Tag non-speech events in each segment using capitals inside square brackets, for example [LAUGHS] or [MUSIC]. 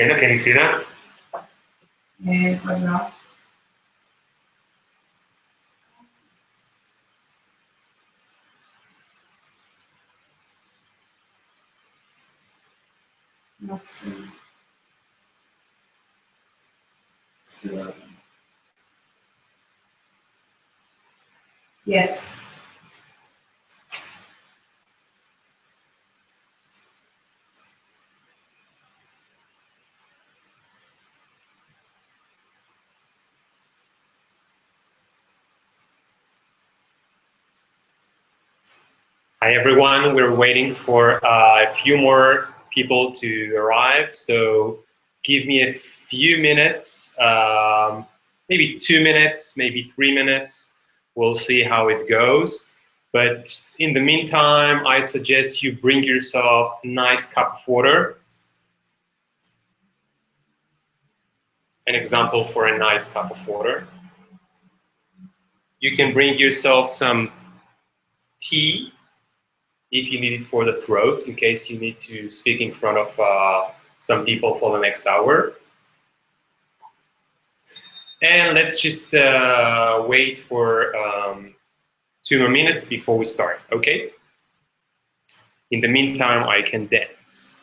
Dana, can you see that? Eh, pues no. No sé. Sí, lo- Yes. Hi everyone, we're waiting for uh, a few more people to arrive, so give me a few minutes, um, maybe two minutes, maybe three minutes. We'll see how it goes. But in the meantime, I suggest you bring yourself a nice cup of water. An example for a nice cup of water. You can bring yourself some tea if you need it for the throat, in case you need to speak in front of uh, some people for the next hour. And let's just uh, wait for um, two more minutes before we start, okay? In the meantime, I can dance.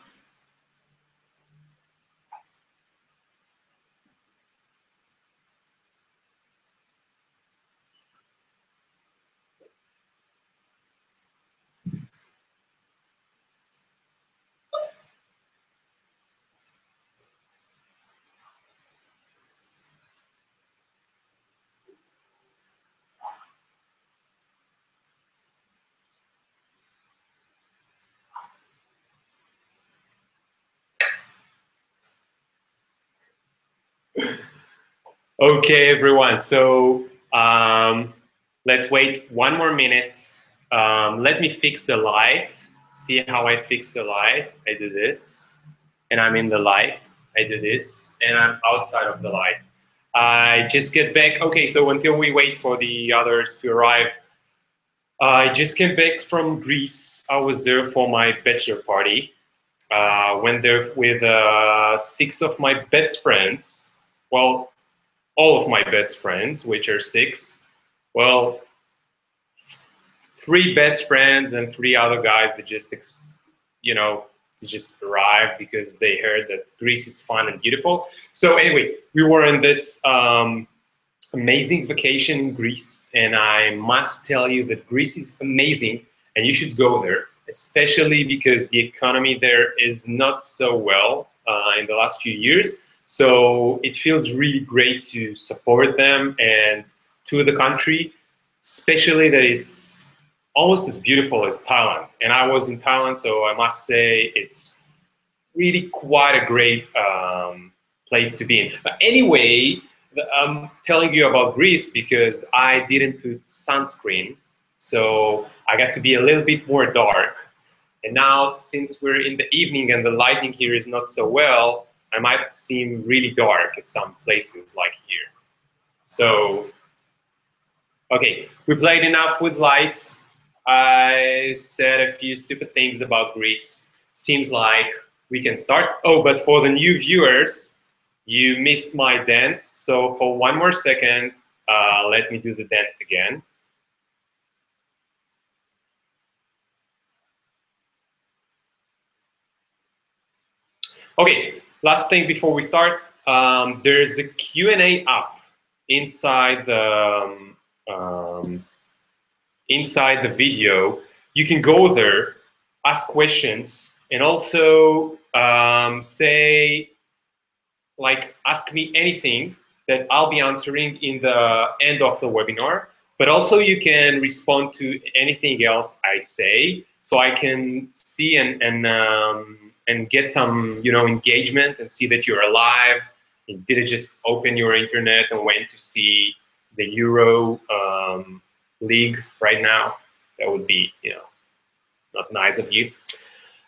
Okay, everyone. So um, let's wait one more minute. Um, let me fix the light. See how I fix the light. I do this, and I'm in the light. I do this, and I'm outside of the light. I just get back. Okay, so until we wait for the others to arrive, I just came back from Greece. I was there for my bachelor party. Uh, went there with uh, six of my best friends. Well, all of my best friends, which are six. Well, three best friends and three other guys that just, you know, they just arrived because they heard that Greece is fun and beautiful. So anyway, we were in this um, amazing vacation in Greece, and I must tell you that Greece is amazing, and you should go there, especially because the economy there is not so well uh, in the last few years. So it feels really great to support them and to the country, especially that it's almost as beautiful as Thailand. And I was in Thailand, so I must say it's really quite a great um, place to be in. But anyway, I'm telling you about Greece because I didn't put sunscreen, so I got to be a little bit more dark. And now, since we're in the evening and the lighting here is not so well, I might seem really dark at some places like here. So, okay, we played enough with light. I said a few stupid things about Greece. Seems like we can start. Oh, but for the new viewers, you missed my dance. So for one more second, uh, let me do the dance again. Okay, last thing before we start, um, there's a Q&A app inside the um, um, inside the video. You can go there, ask questions, and also um, say like ask me anything that I'll be answering in the end of the webinar. But also you can respond to anything else I say, so I can see and and um, and get some you know engagement and see that you're alive. You did it just open your internet and went to see the Euro um, League right now. That would be you know not nice of you.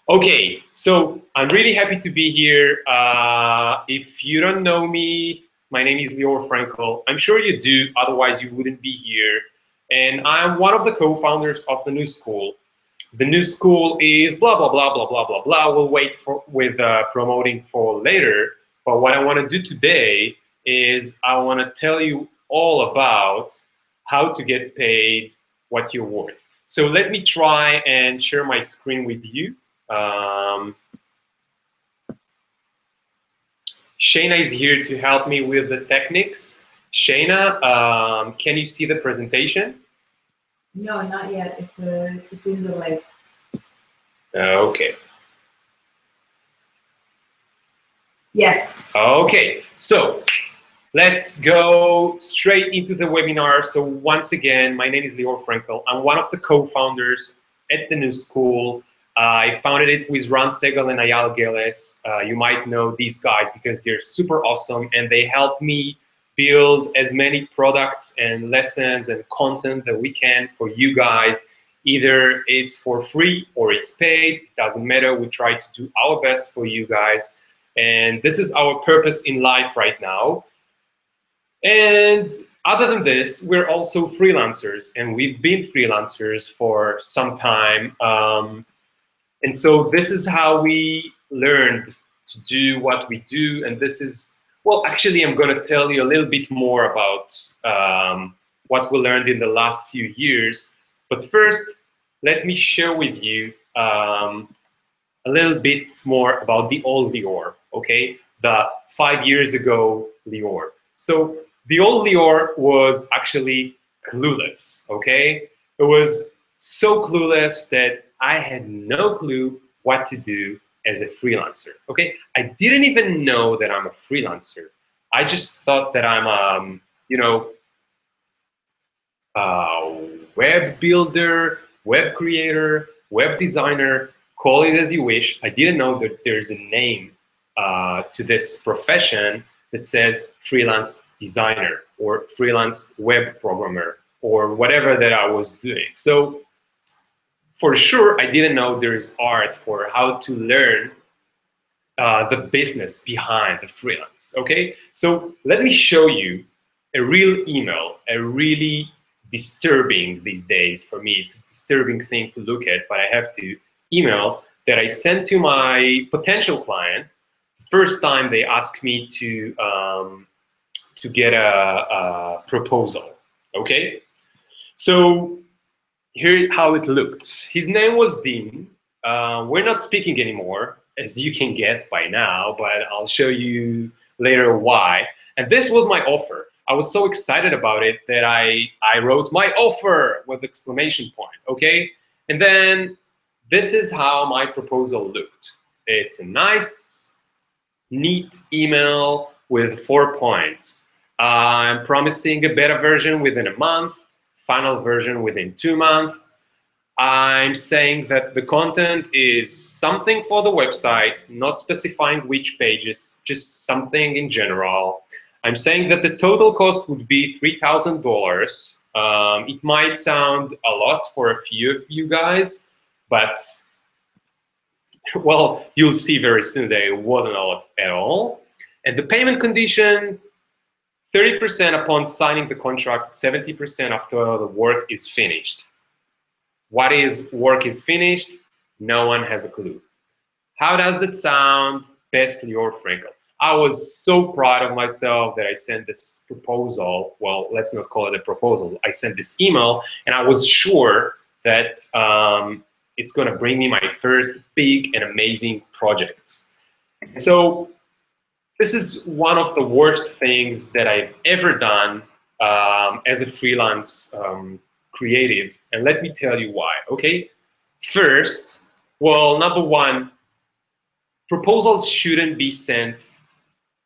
Okay, so I'm really happy to be here. Uh, if you don't know me, my name is Lior Frenkel. I'm sure you do, otherwise you wouldn't be here. And I'm one of the co-founders of the nuSchool. The nuSchool is blah blah blah blah blah blah blah. We'll wait for with uh, promoting for later. But what I want to do today is I want to tell you all about how to get paid what you're worth. So let me try and share my screen with you. Um, Shayna is here to help me with the techniques. Shayna, um, can you see the presentation? No, not yet. It's a, it's in the way. Okay. Yes. Okay, so let's go straight into the webinar. So once again, my name is Lior Frenkel. I'm one of the co-founders at the nuSchool. Uh, I founded it with Ron Segal and Ayal Geles. Uh, you might know these guys because they're super awesome and they helped me build as many products and lessons and content that we can for you guys. Either it's for free or it's paid, it doesn't matter. We try to do our best for you guys. And this is our purpose in life right now. And other than this, we're also freelancers, and we've been freelancers for some time. Um, and so this is how we learned to do what we do. And this is, well, actually, I'm going to tell you a little bit more about um, what we learned in the last few years. But first, let me share with you um, a little bit more about the old Lior, okay? The five years ago Lior. So the old Lior was actually clueless, okay? It was so clueless that I had no clue what to do as a freelancer, okay? I didn't even know that I'm a freelancer. I just thought that I'm, um, you know, a web builder, web creator, web designer, call it as you wish. I didn't know that there's a name uh, to this profession that says freelance designer or freelance web programmer or whatever that I was doing. So for sure, I didn't know there's art for how to learn uh, the business behind the freelance, okay? So let me show you a real email, a really disturbing these days for me. It's a disturbing thing to look at, but I have to email that I sent to my potential client the first time they asked me to um, to get a, a, proposal. Okay, so here how it looked. His name was Dean. Uh, we're not speaking anymore, as you can guess by now, but I'll show you later why. And this was my offer. I was so excited about it that I, I wrote my offer with exclamation point, okay? And then this is how my proposal looked. It's a nice, neat email with four points. I'm promising a beta version within a month, final version within two months. I'm saying that the content is something for the website, not specifying which pages, just something in general. I'm saying that the total cost would be $3,000. Um, it might sound a lot for a few of you guys, but [LAUGHS] well, you'll see very soon that it wasn't a lot at all. And the payment conditions, 30% upon signing the contract, 70% after the work is finished. What is work is finished? No one has a clue. How does that sound? Best Lior Frenkel. I was so proud of myself that I sent this proposal. Well, let's not call it a proposal. I sent this email, and I was sure that um, it's going to bring me my first big and amazing project. So this is one of the worst things that I've ever done um, as a freelance um, creative. And let me tell you why, okay? First, well, number one, proposals shouldn't be sent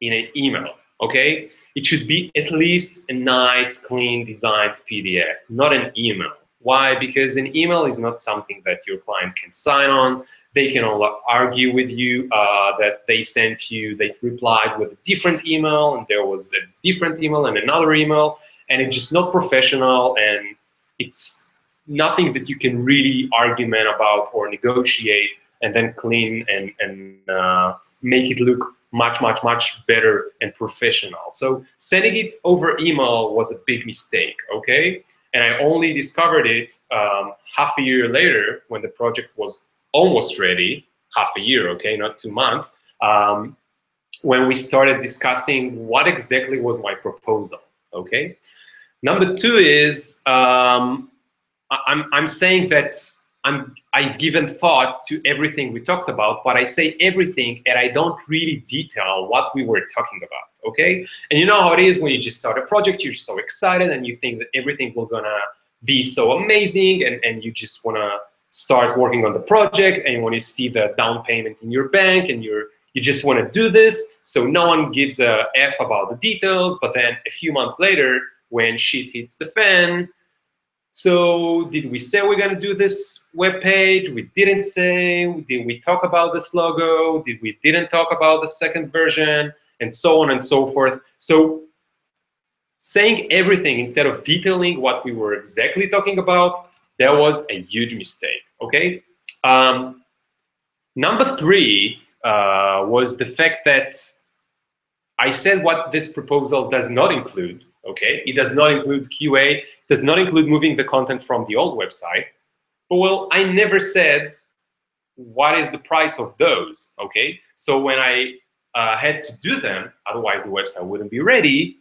in an email, okay? It should be at least a nice, clean, designed PDF, not an email. Why? Because an email is not something that your client can sign on. They can all argue with you uh, that they sent you, they replied with a different email, and there was a different email and another email, and it's just not professional, and it's nothing that you can really argument about or negotiate and then clean and, and uh, make it look much, much, much better and professional. So sending it over email was a big mistake, okay? And I only discovered it um, half a year later when the project was almost ready, half a year, okay, not two months, um, when we started discussing what exactly was my proposal. Okay. Number two is um, I'm, I'm saying that I'm, I've given thought to everything we talked about, but I say everything and I don't really detail what we were talking about, okay? And you know how it is when you just start a project, you're so excited and you think that everything will gonna be so amazing and, and you just wanna start working on the project and you see the down payment in your bank and you're you just want to do this so no one gives a f about the details but then a few months later when shit hits the fan so did we say we're going to do this web page? We didn't say. Did we talk about this logo? Did we didn't talk about the second version? And so on and so forth. So saying everything instead of detailing what we were exactly talking about, that was a huge mistake, okay? Um, number three uh, was the fact that I said what this proposal does not include, okay? It does not include QA, does not include moving the content from the old website. But well, I never said what is the price of those, okay? So when I uh, had to do them, otherwise the website wouldn't be ready,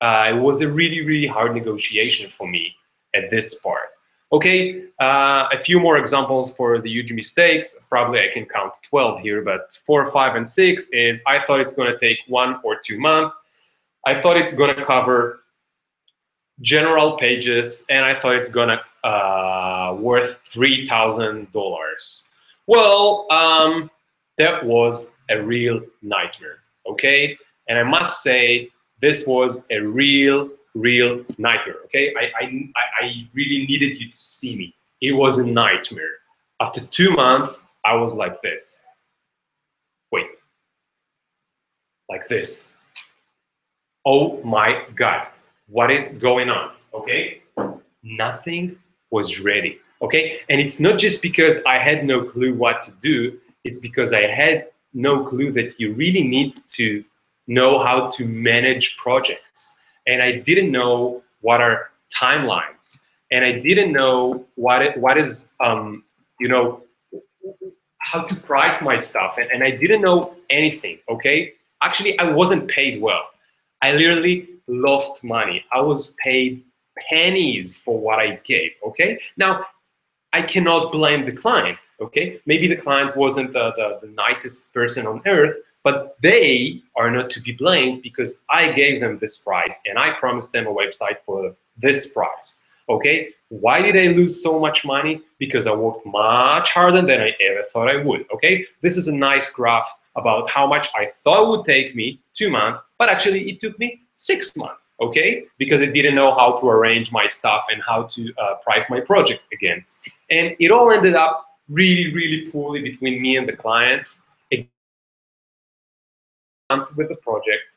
uh, it was a really, really hard negotiation for me at this part. Okay, uh, a few more examples for the huge mistakes. Probably I can count 12 here, but four, five, and six is I thought it's gonna take one or two months. I thought it's gonna cover general pages, and I thought it's gonna uh, worth three thousand dollars. Well, um, that was a real nightmare. Okay, and I must say this was a real, real nightmare. Okay, I, I, I really needed you to see me. It was a nightmare. After two months, I was like this. Wait, like this. Oh my God what is going on, okay? Nothing was ready, okay? And it's not just because I had no clue what to do, it's because I had no clue that you really need to know how to manage projects. And I didn't know what are timelines. And I didn't know what it, what is, um, you know, how to price my stuff. And, and I didn't know anything, okay? Actually, I wasn't paid well. I literally lost money. I was paid pennies for what I gave, okay? Now, I cannot blame the client, okay? Maybe the client wasn't the, the, the, nicest person on earth, but they are not to be blamed because I gave them this price and I promised them a website for this price, okay? Why did I lose so much money? Because I worked much harder than I ever thought I would, okay? This is a nice graph about how much I thought would take me two months, but actually it took me six months, okay? Because I didn't know how to arrange my stuff and how to uh, price my project again. And it all ended up really, really poorly between me and the client. Month with the project,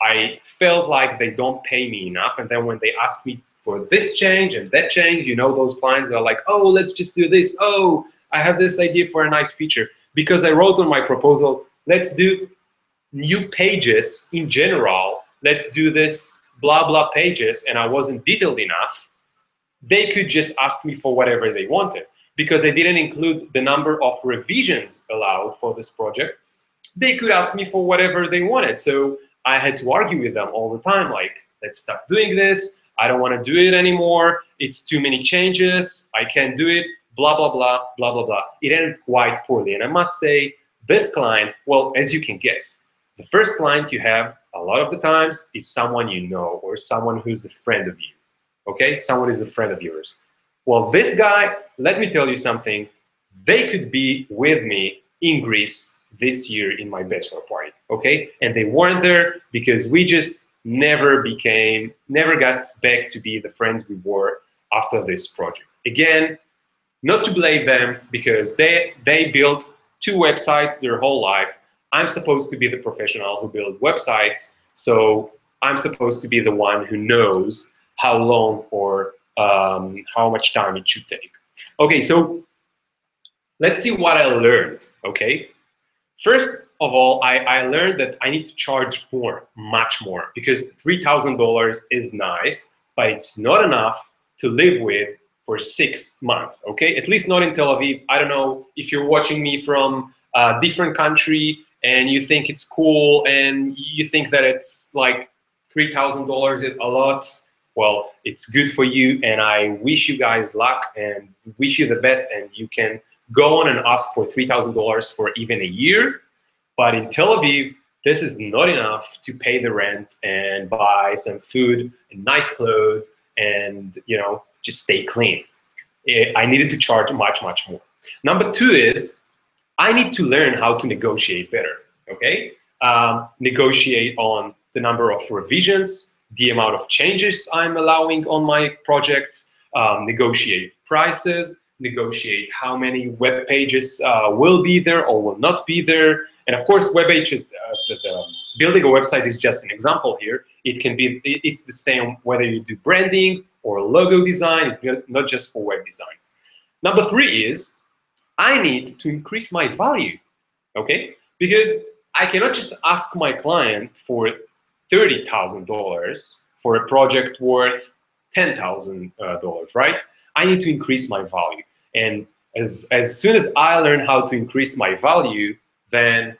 I felt like they don't pay me enough. And then when they ask me for this change and that change, you know, those clients are like, oh, let's just do this. Oh, I have this idea for a nice feature. Because I wrote on my proposal, let's do new pages in general let's do this blah blah pages and I wasn't detailed enough, they could just ask me for whatever they wanted. Because I didn't include the number of revisions allowed for this project, they could ask me for whatever they wanted. So I had to argue with them all the time, like, let's stop doing this. I don't want to do it anymore. It's too many changes. I can't do it. Blah, blah, blah, blah, blah, blah. It ended quite poorly. And I must say, this client, well, as you can guess, the first client you have a lot of the times is someone you know or someone who's a friend of you. Okay, someone is a friend of yours. Well, this guy, let me tell you something. They could be with me in Greece this year in my bachelor party. Okay, and they weren't there because we just never became, never got back to be the friends we were after this project. Again, not to blame them because they they built two websites their whole life I'm supposed to be the professional who build websites, so I'm supposed to be the one who knows how long or um, how much time it should take. Okay, so let's see what I learned, okay? First of all, I, I learned that I need to charge more, much more, because $3,000 is nice, but it's not enough to live with for six months, okay? At least not in Tel Aviv. I don't know if you're watching me from a different country, and you think it's cool and you think that it's like $3,000 a lot, well, it's good for you. And I wish you guys luck and wish you the best. And you can go on and ask for $3,000 for even a year. But in Tel Aviv, this is not enough to pay the rent and buy some food and nice clothes and you know just stay clean. Eh, I needed to charge much, much more. Number two is I need to learn how to negotiate better. Okay, um, negotiate on the number of revisions, the amount of changes I'm allowing on my projects, um, negotiate prices, negotiate how many web pages uh, will be there or will not be there. And of course, web pages, uh, the, the building a website is just an example here. It can be, it's the same whether you do branding or logo design, not just for web design. Number three is I need to increase my value, okay? Because I cannot just ask my client for $30,000 for a project worth $10,000, uh, right? I need to increase my value. And as, as soon as I learn how to increase my value, then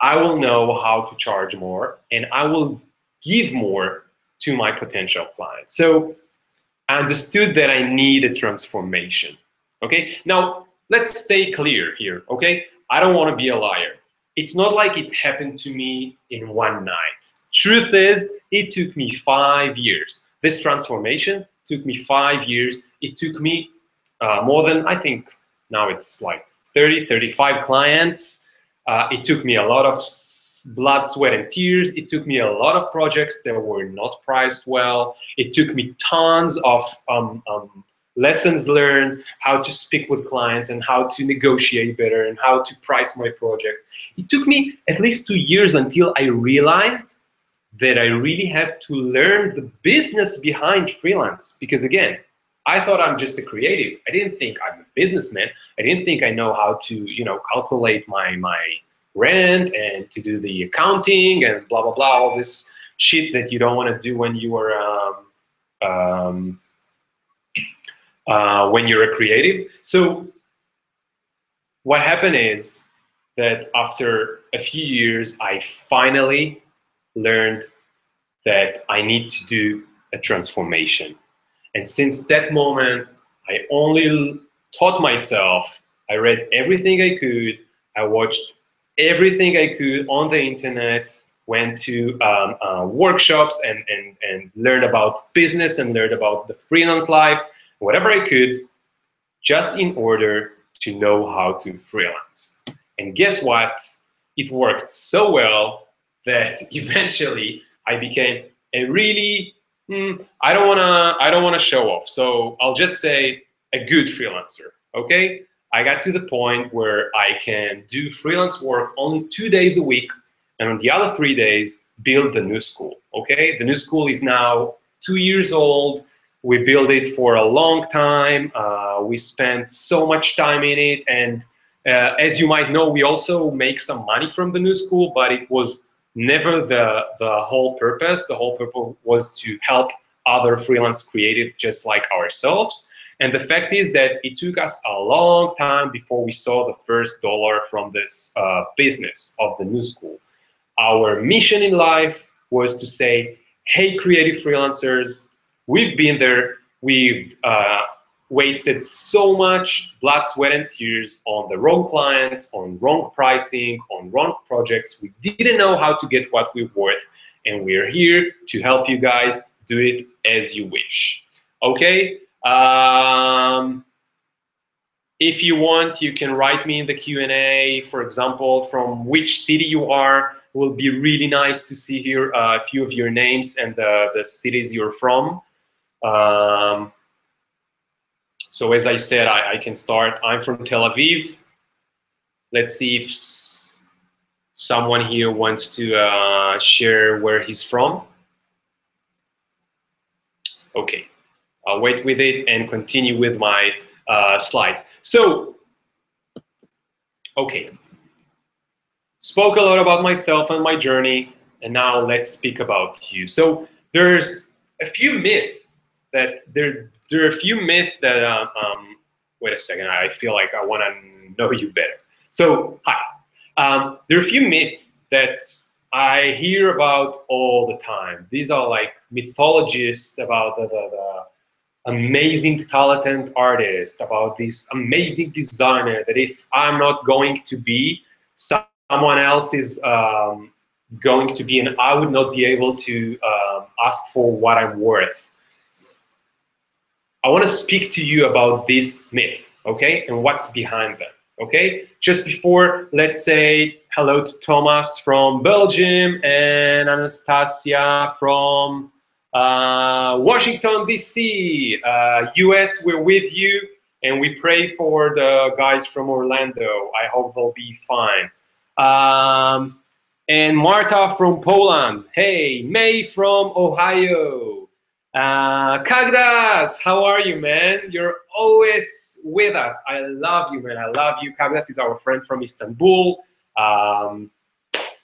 I will know how to charge more and I will give more to my potential clients. So I understood that I need a transformation. Okay, now let's stay clear here. Okay, I don't want to be a liar. It's not like it happened to me in one night. Truth is, it took me five years. This transformation took me five years. It took me uh, more than, I think, now it's like 30, 35 clients. Uh, it took me a lot of blood, sweat, and tears. It took me a lot of projects that were not priced well. It took me tons of um, um, lessons learned, how to speak with clients and how to negotiate better and how to price my project. It took me at least two years until I realized that I really have to learn the business behind freelance. Because again, I thought I'm just a creative. I didn't think I'm a businessman. I didn't think I know how to, you know, calculate my my rent and to do the accounting and blah blah blah. All this shit that you don't want to do when you are um, um, uh, when you're a creative. So what happened is that after a few years, I finally learned that I need to do a transformation. And since that moment, I only taught myself, I read everything I could, I watched everything I could on the internet, went to um, uh, workshops and, and, and learned about business and learned about the freelance life, whatever I could, just in order to know how to freelance. And guess what? It worked so well that [LAUGHS] eventually I became a really mm, I don't wanna I don't wanna show off. So I'll just say a good freelancer. Okay, I got to the point where I can do freelance work only two days a week, and on the other three days build the nuSchool. Okay, the nuSchool is now two years old. We built it for a long time. Uh, we spent so much time in it, and uh, as you might know, we also make some money from the nuSchool, but it was never the, the whole purpose. The whole purpose was to help other freelance creatives just like ourselves. And the fact is that it took us a long time before we saw the first dollar from this uh, business of the nuSchool. Our mission in life was to say, hey, creative freelancers, we've been there, we've uh, wasted so much blood, sweat, and tears on the wrong clients, on wrong pricing, on wrong projects. We didn't know how to get what we're worth, and we're here to help you guys do it as you wish. Okay? Um, if you want, you can write me in the Q&A, for example, from which city you are. It will be really nice to see here uh, a few of your names and the, the cities you're from. Um, so as I said, I, I can start. I'm from Tel Aviv. Let's see if someone here wants to uh, share where he's from. Okay, I'll wait with it and continue with my uh, slides. So, okay, spoke a lot about myself and my journey, and now let's speak about you. So there's a few myths that there there are a few myths that uh, um, wait a second I feel like I want to know you better. So hi, Um, there are a few myths that I hear about all the time. These are like mythologists about the, the, the amazing talented artist, about this amazing designer, that if I'm not going to be, someone else is um, going to be, and I would not be able to um, ask for what I'm worth. I want to speak to you about this myth, okay, and what's behind them, okay? Just before, let's say hello to Thomas from Belgium and Anastasia from uh, Washington, D.C., uh, U.S., we're with you, and we pray for the guys from Orlando. I hope they'll be fine. Um, and Marta from Poland. Hey, May from Ohio. Uh, Kagdas, how are you, man? You're always with us. I love you, man. I love you. Kagdas is our friend from Istanbul. Um,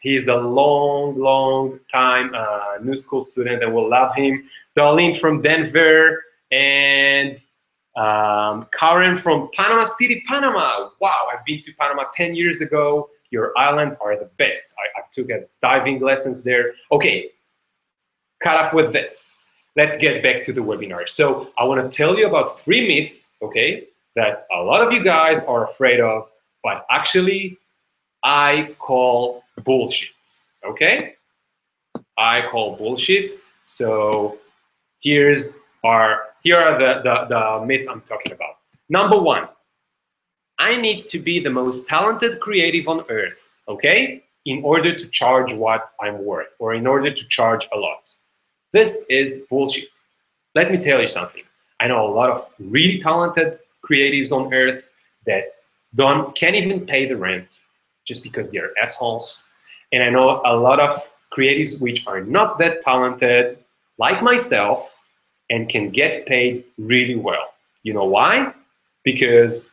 he's a long, long time uh, nuSchool student and we'll love him. Darlene from Denver and um, Karen from Panama City, Panama. Wow, I've been to Panama 10 years ago. Your islands are the best. I, I took a diving lessons there. Okay, cut off with this. Let's get back to the webinar. So I want to tell you about three myths, okay, that a lot of you guys are afraid of, but actually I call bullshit, okay? I call bullshit. So here's our, here are the, the, the myth I'm talking about. Number one, I need to be the most talented creative on earth, okay? In order to charge what I'm worth or in order to charge a lot. This is bullshit. Let me tell you something. I know a lot of really talented creatives on earth that don't can't even pay the rent just because they're assholes. And I know a lot of creatives which are not that talented, like myself, and can get paid really well. You know why? Because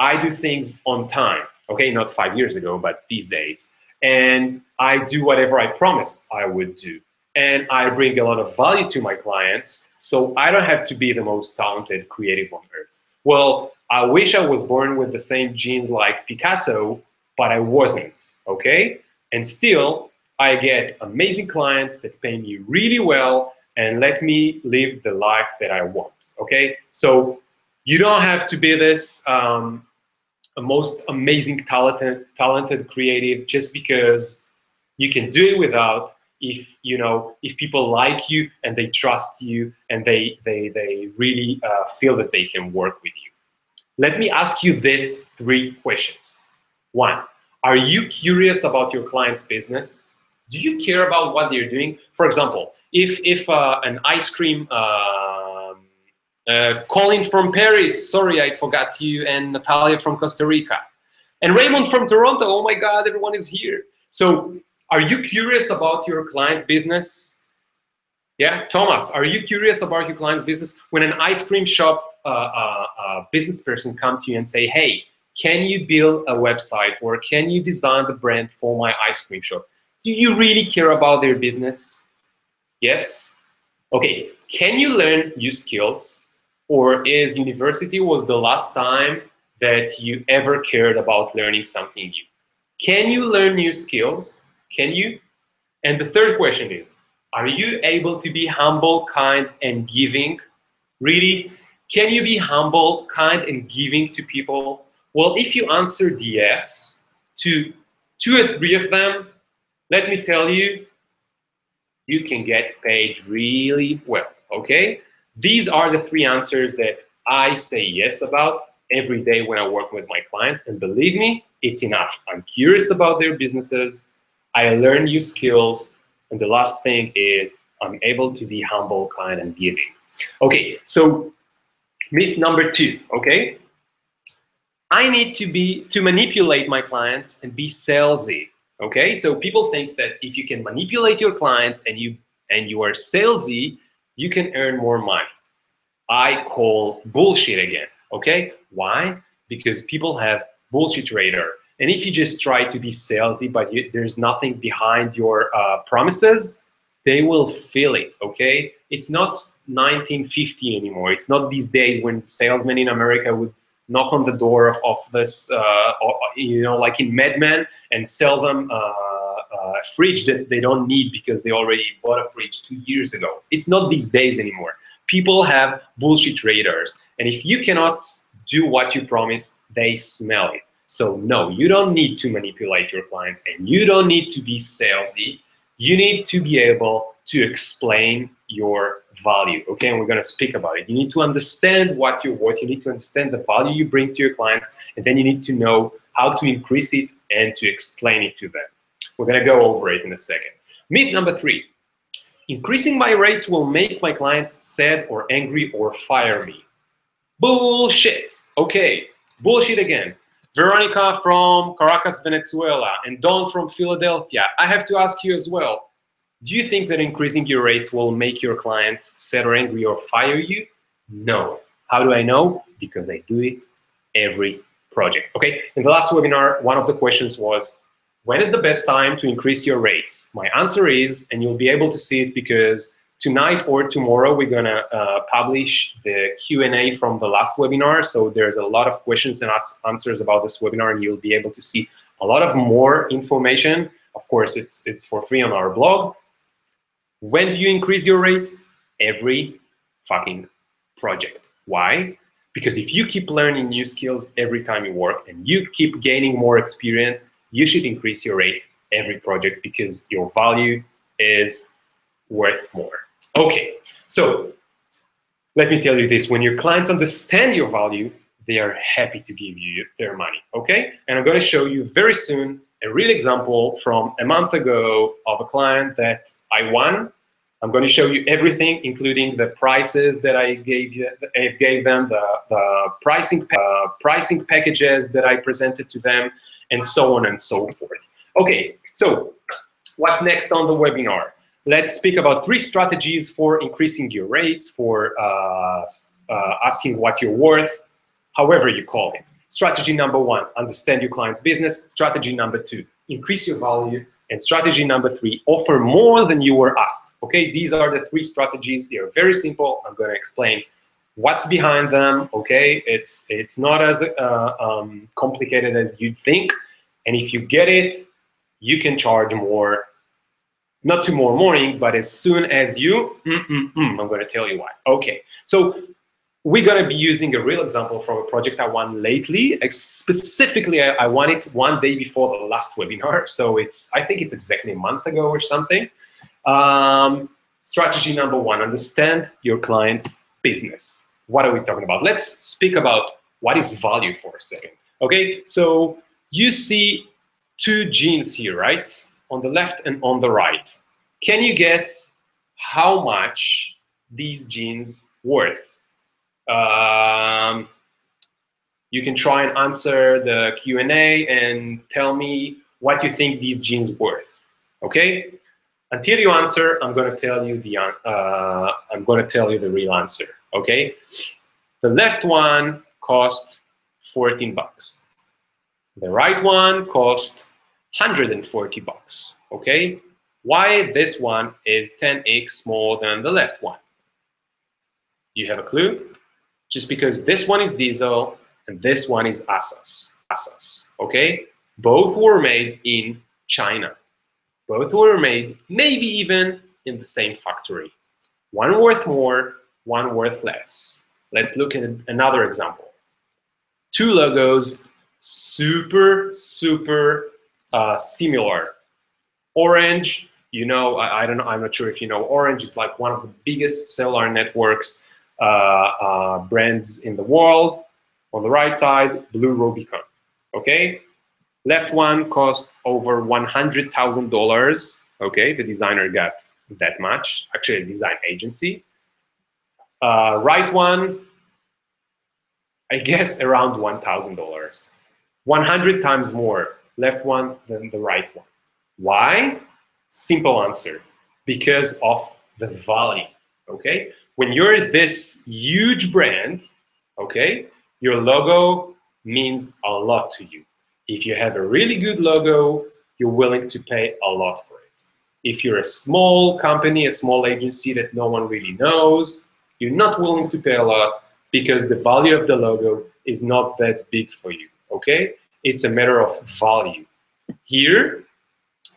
I do things on time, okay? Not five years ago, but these days. And I do whatever I promise I would do. And I bring a lot of value to my clients, so I don't have to be the most talented creative on earth. Well, I wish I was born with the same genes like Picasso, but I wasn't, okay? And still, I get amazing clients that pay me really well and let me live the life that I want, okay? So you don't have to be this um, most amazing talented talented creative just because you can do it without if you know if people like you and they trust you and they they they really uh, feel that they can work with you let me ask you these three questions one are you curious about your client's business do you care about what they're doing for example if if uh, an ice cream uh, uh, from Paris, sorry I forgot you, and Natalia from Costa Rica. And Raymond from Toronto, oh my God, everyone is here. So are you curious about your client business? Yeah, Thomas, are you curious about your client's business? When an ice cream shop uh, uh, uh, business person comes to you and say, hey, can you build a website or can you design the brand for my ice cream shop? Do you really care about their business? Yes? Okay, can you learn new skills? or is university was the last time that you ever cared about learning something new? Can you learn new skills? Can you? And the third question is, are you able to be humble, kind, and giving? Really, can you be humble, kind, and giving to people? Well, if you answered yes to two or three of them, let me tell you, you can get paid really well, okay? These are the three answers that I say yes about every day when I work with my clients. And believe me, it's enough. I'm curious about their businesses. I learn new skills. And the last thing is I'm able to be humble, kind, and giving. Okay, so myth number two, okay? I need to be to manipulate my clients and be salesy. Okay, so people think that if you can manipulate your clients and you and you are salesy, you can earn more money. I call bullshit again, okay? Why? Because people have bullshit radar. And if you just try to be salesy, but you, there's nothing behind your uh, promises, they will feel it, okay? It's not 1950 anymore. It's not these days when salesmen in America would knock on the door of, of this, uh, or, you know, like in Mad Men, and sell them uh, a fridge that they don't need because they already bought a fridge two years ago. It's not these days anymore. People have bullshit traders, and if you cannot do what you promise, they smell it. So no, you don't need to manipulate your clients, and you don't need to be salesy. You need to be able to explain your value, okay? And we're gonna speak about it. You need to understand what you're worth. You need to understand the value you bring to your clients, and then you need to know how to increase it and to explain it to them. We're gonna go over it in a second. Myth number three, increasing my rates will make my clients sad or angry or fire me. Bullshit, okay, bullshit again. Veronica from Caracas, Venezuela, and Don from Philadelphia. I have to ask you as well, do you think that increasing your rates will make your clients sad or angry or fire you? No. How do I know? Because I do it every project. Okay, in the last webinar, one of the questions was, when is the best time to increase your rates? My answer is, and you'll be able to see it because tonight or tomorrow, we're gonna uh, publish the Q&A from the last webinar. So there's a lot of questions and answers about this webinar, and you'll be able to see a lot of more information. Of course, it's, it's for free on our blog. When do you increase your rates? Every fucking project. Why? Because if you keep learning new skills every time you work and you keep gaining more experience, you should increase your rates every project because your value is worth more. Okay, so let me tell you this. When your clients understand your value, they are happy to give you their money, okay? And I'm gonna show you very soon a real example from a month ago of a client that I won. I'm going to show you everything, including the prices that I gave you, I gave them, the, the pricing uh, pricing packages that I presented to them, and so on and so forth. Okay, so what's next on the webinar? Let's speak about three strategies for increasing your rates, for uh, uh, asking what you're worth, however you call it. Strategy number one, understand your client's business. Strategy number two, increase your value. And strategy number three, offer more than you were asked. Okay, these are the three strategies. They are very simple. I'm going to explain what's behind them. Okay, it's it's not as uh, um, complicated as you'd think. And if you get it, you can charge more. Not tomorrow morning, but as soon as you, mm, mm, mm, I'm going to tell you why. Okay, so we're going to be using a real example from a project I won lately. Specifically, I, I won it one day before the last webinar. [LAUGHS] So it's, I think it's exactly a month ago or something. Um, strategy number one, understand your client's business. What are we talking about? Let's speak about what is value for a second. Okay, so you see two genes here, right? On the left and on the right. Can you guess how much these jeans worth? Um, you can try and answer the Q&A and tell me what you think these jeans worth, okay? Until you answer, I'm gonna tell you the, uh, I'm gonna tell you the real answer, okay? The left one cost 14 bucks. The right one cost 140 bucks, okay? Why this one is 10x more than the left one? You have a clue? just because this one is Diesel and this one is Asos. Asos, okay? Both were made in China. Both were made maybe even in the same factory. One worth more, one worth less. Let's look at another example. Two logos, super, super uh, similar. Orange, you know, I, I, don't know, I'm not sure if you know, Orange is like one of the biggest cellular networks uh, uh, brands in the world. On the right side, Blue Rubicon. Okay, left one cost over $100,000. Okay, the designer got that much, actually a design agency. Uh, right one, I guess around $1,000. 100 times more left one than the right one. Why? Simple answer, because of the value, okay? when you're this huge brand, okay, your logo means a lot to you. If you have a really good logo, you're willing to pay a lot for it. If you're a small company, a small agency that no one really knows, you're not willing to pay a lot because the value of the logo is not that big for you, okay? It's a matter of value. Here,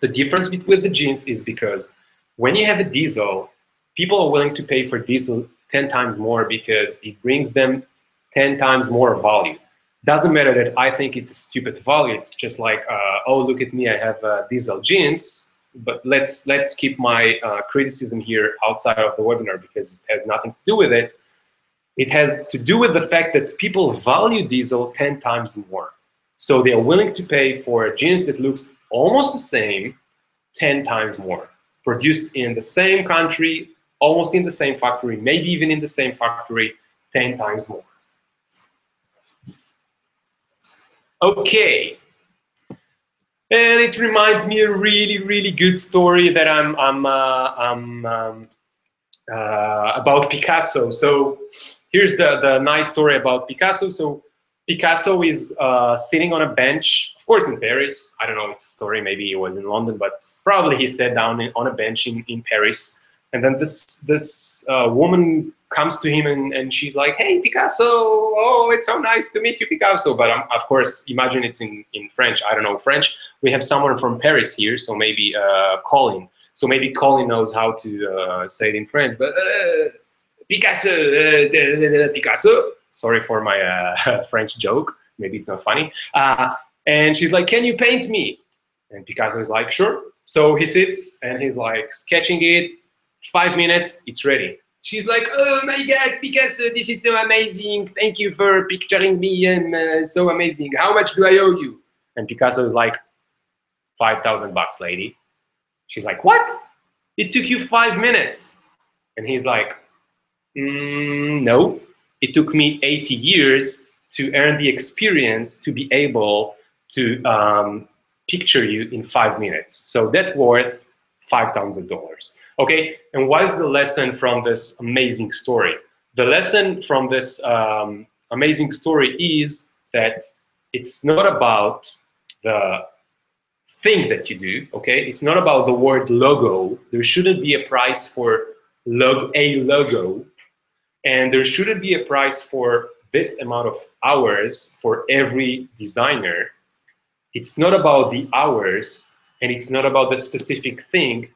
the difference between the jeans is because when you have a diesel, people are willing to pay for diesel 10 times more because it brings them 10 times more value. Doesn't matter that I think it's a stupid value. It's just like, uh, oh, look at me, I have uh, diesel jeans. But let's let's keep my uh, criticism here outside of the webinar because it has nothing to do with it. It has to do with the fact that people value diesel 10 times more. So they are willing to pay for a jeans that looks almost the same 10 times more. Produced in the same country, almost in the same factory, maybe even in the same factory, 10 times more. Okay. And it reminds me a really, really good story that I'm, I'm, uh, I'm um, uh, about Picasso. So here's the, the nice story about Picasso. So Picasso is uh, sitting on a bench, of course in Paris. I don't know, it's a story, maybe he was in London, but probably he sat down in, on a bench in, in Paris. And then this, this uh, woman comes to him and, and she's like, hey, Picasso, oh, it's so nice to meet you, Picasso. But um, of course, imagine it's in, in French. I don't know French. We have someone from Paris here, so maybe uh, Colin. So maybe Colin knows how to uh, say it in French. But uh, Picasso, uh, Picasso. Sorry for my uh, [LAUGHS] French joke. Maybe it's not funny. Uh, and she's like, can you paint me? And Picasso is like, sure. So he sits and he's like sketching it. Five minutes, it's ready she's like, oh my God, Picasso, this is so amazing. Thank you for picturing me and uh, so amazing. How much do I owe you? And Picasso is like, 5,000 bucks, lady. She's like, what? It took you five minutes. And he's like, mm, no, it took me 80 years to earn the experience to be able to um, picture you in five minutes. So that worth $5,000. Okay, and what is the lesson from this amazing story? The lesson from this um, amazing story is that it's not about the thing that you do, okay? It's not about the word logo. There shouldn't be a price for log a logo, and there shouldn't be a price for this amount of hours for every designer. It's not about the hours, and it's not about the specific thing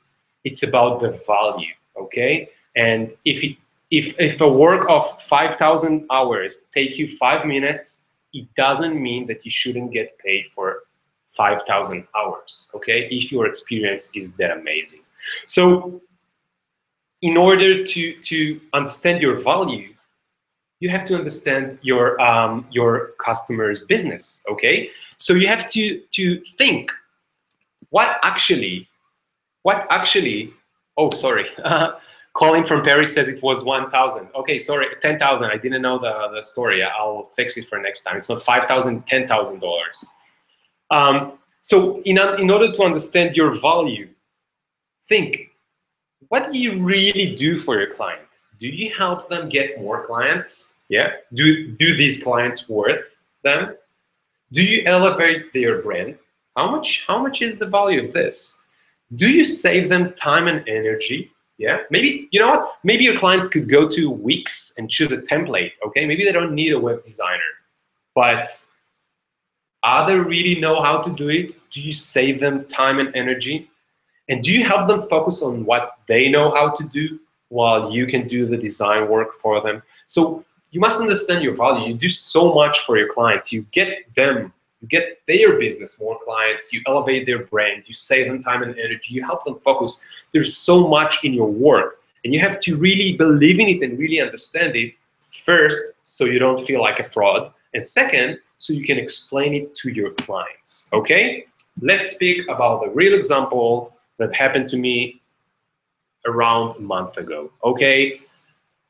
it's about the value, okay? And if it, if if a work of 5,000 hours take you five minutes, it doesn't mean that you shouldn't get paid for 5,000 hours, okay? If your experience is that amazing. So in order to, to understand your value, you have to understand your, um, your customer's business, okay? So you have to, to think, what actually what actually, oh, sorry. [LAUGHS] Colin from Paris says it was 1,000. Okay, sorry, 10,000. I didn't know the, the story. I'll fix it for next time. It's not 5,000, $10,000. Um, so in, in order to understand your value, think, what do you really do for your client? Do you help them get more clients? Yeah. Do, do these clients worth them? Do you elevate their brand? How much, how much is the value of this? do you save them time and energy? Yeah, maybe, you know what? Maybe your clients could go to Wix and choose a template, okay? Maybe they don't need a web designer, but are they really know how to do it? Do you save them time and energy? And do you help them focus on what they know how to do while you can do the design work for them? So you must understand your value. You do so much for your clients. You get them you get their business more clients, you elevate their brand, you save them time and energy, you help them focus. There's so much in your work, and you have to really believe in it and really understand it first, so you don't feel like a fraud, and second, so you can explain it to your clients. Okay? Let's speak about the real example that happened to me around a month ago. Okay?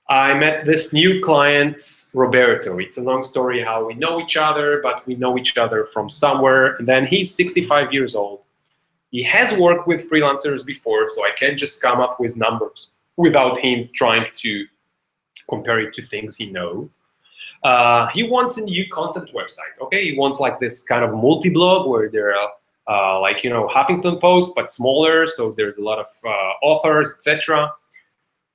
I met this new client, Roberto. It's a long story how we know each other, but we know each other from somewhere. And then he's 65 years old. He has worked with freelancers before, so I can't just come up with numbers without him trying to compare it to things he knows. Uh, he wants a new content website. Okay, he wants like this kind of multi-blog where there are uh, like you know Huffington Post but smaller, so there's a lot of uh, authors, etc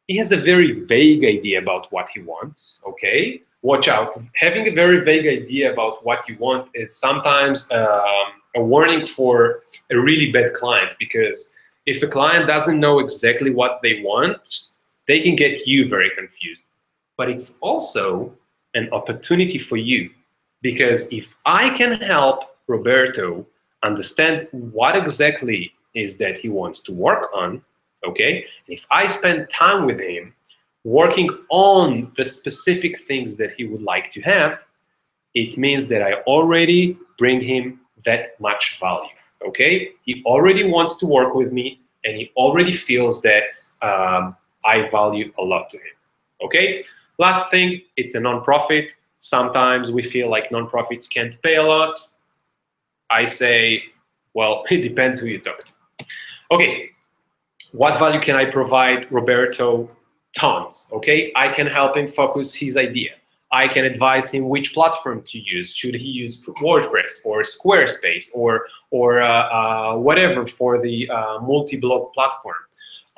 he has a very vague idea about what he wants, okay? watch out. Having a very vague idea about what you want is sometimes um, a warning for a really bad client because if a client doesn't know exactly what they want, they can get you very confused. But it's also an opportunity for you because if I can help Roberto understand what exactly is that he wants to work on, okay, if I spend time with him working on the specific things that he would like to have, it means that I already bring him that much value. Okay, he already wants to work with me, and he already feels that um, I value a lot to him. Okay, last thing, it's a non-profit. Sometimes we feel like non-profits can't pay a lot. I say, well, [LAUGHS] it depends who you talk to. Okay, what value can I provide Roberto tons, okay? I can help him focus his idea. I can advise him which platform to use. Should he use WordPress or Squarespace or, or uh, uh, whatever for the uh, multi-blog platform.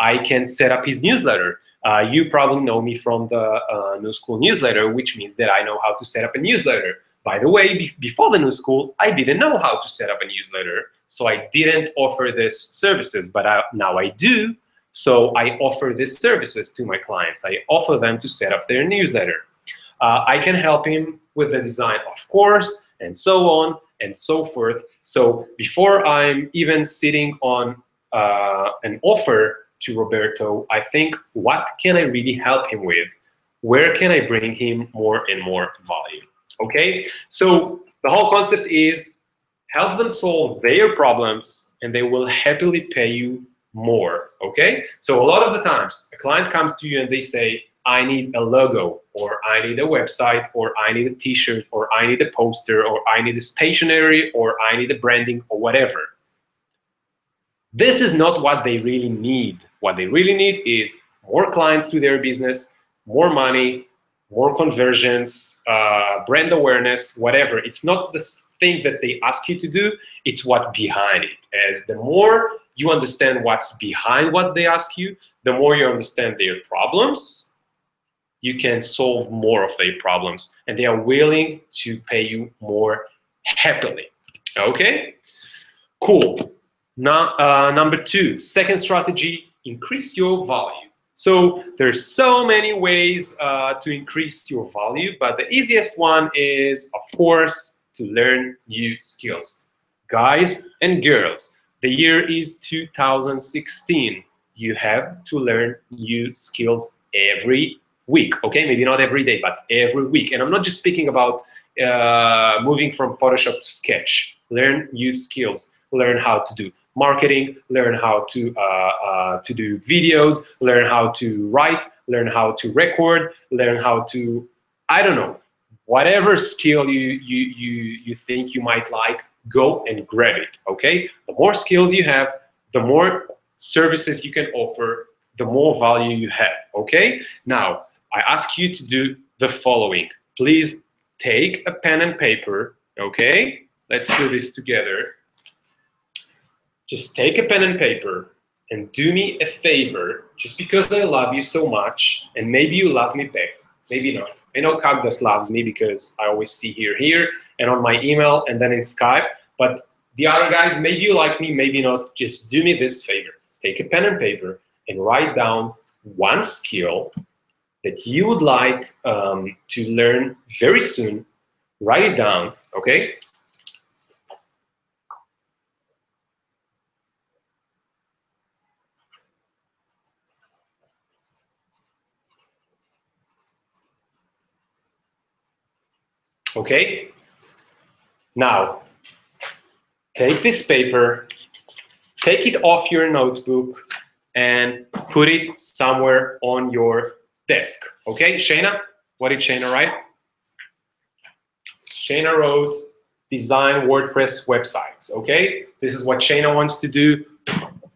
I can set up his newsletter. Uh, you probably know me from the uh, nuSchool newsletter, which means that I know how to set up a newsletter. By the way, be before the nuSchool, I didn't know how to set up a newsletter, so I didn't offer these services, but I, now I do, so I offer these services to my clients. I offer them to set up their newsletter. Uh, I can help him with the design, of course, and so on and so forth. So before I'm even sitting on uh, an offer to Roberto, I think, what can I really help him with? Where can I bring him more and more value? Okay, so the whole concept is help them solve their problems and they will happily pay you more, okay? So a lot of the times, a client comes to you and they say, I need a logo, or I need a website, or I need a t-shirt, or I need a poster, or I need a stationery, or I need a branding, or whatever. This is not what they really need. What they really need is more clients to their business, more money, more conversions, uh, brand awareness, whatever. It's not the thing that they ask you to do, it's what behind it. As the more you understand what's behind what they ask you, the more you understand their problems, you can solve more of their problems and they are willing to pay you more happily. Okay? Cool. Now, uh, number two, second strategy, increase your value. So there's so many ways uh, to increase your value, but the easiest one is, of course, to learn new skills. Guys and girls, the year is 2016. You have to learn new skills every week. Okay, maybe not every day, but every week. And I'm not just speaking about uh, moving from Photoshop to Sketch. Learn new skills. Learn how to do marketing. Learn how to uh, uh, to do videos. Learn how to write. Learn how to record. Learn how to I don't know whatever skill you you you you think you might like go and grab it, okay? The more skills you have, the more services you can offer, the more value you have, okay? Now, I ask you to do the following. Please take a pen and paper, okay? Let's do this together. Just take a pen and paper and do me a favor, just because I love you so much, and maybe you love me back, maybe not. I know Cagdas loves me because I always see here, here, and on my email and then in Skype. But the other guys, maybe you like me, maybe not. Just do me this favor. Take a pen and paper and write down one skill that you would like um, to learn very soon. Write it down, okay? Okay? Now, take this paper, take it off your notebook, and put it somewhere on your desk. Okay, Shayna? What did Shayna write? Shayna wrote design WordPress websites. Okay, this is what Shayna wants to do.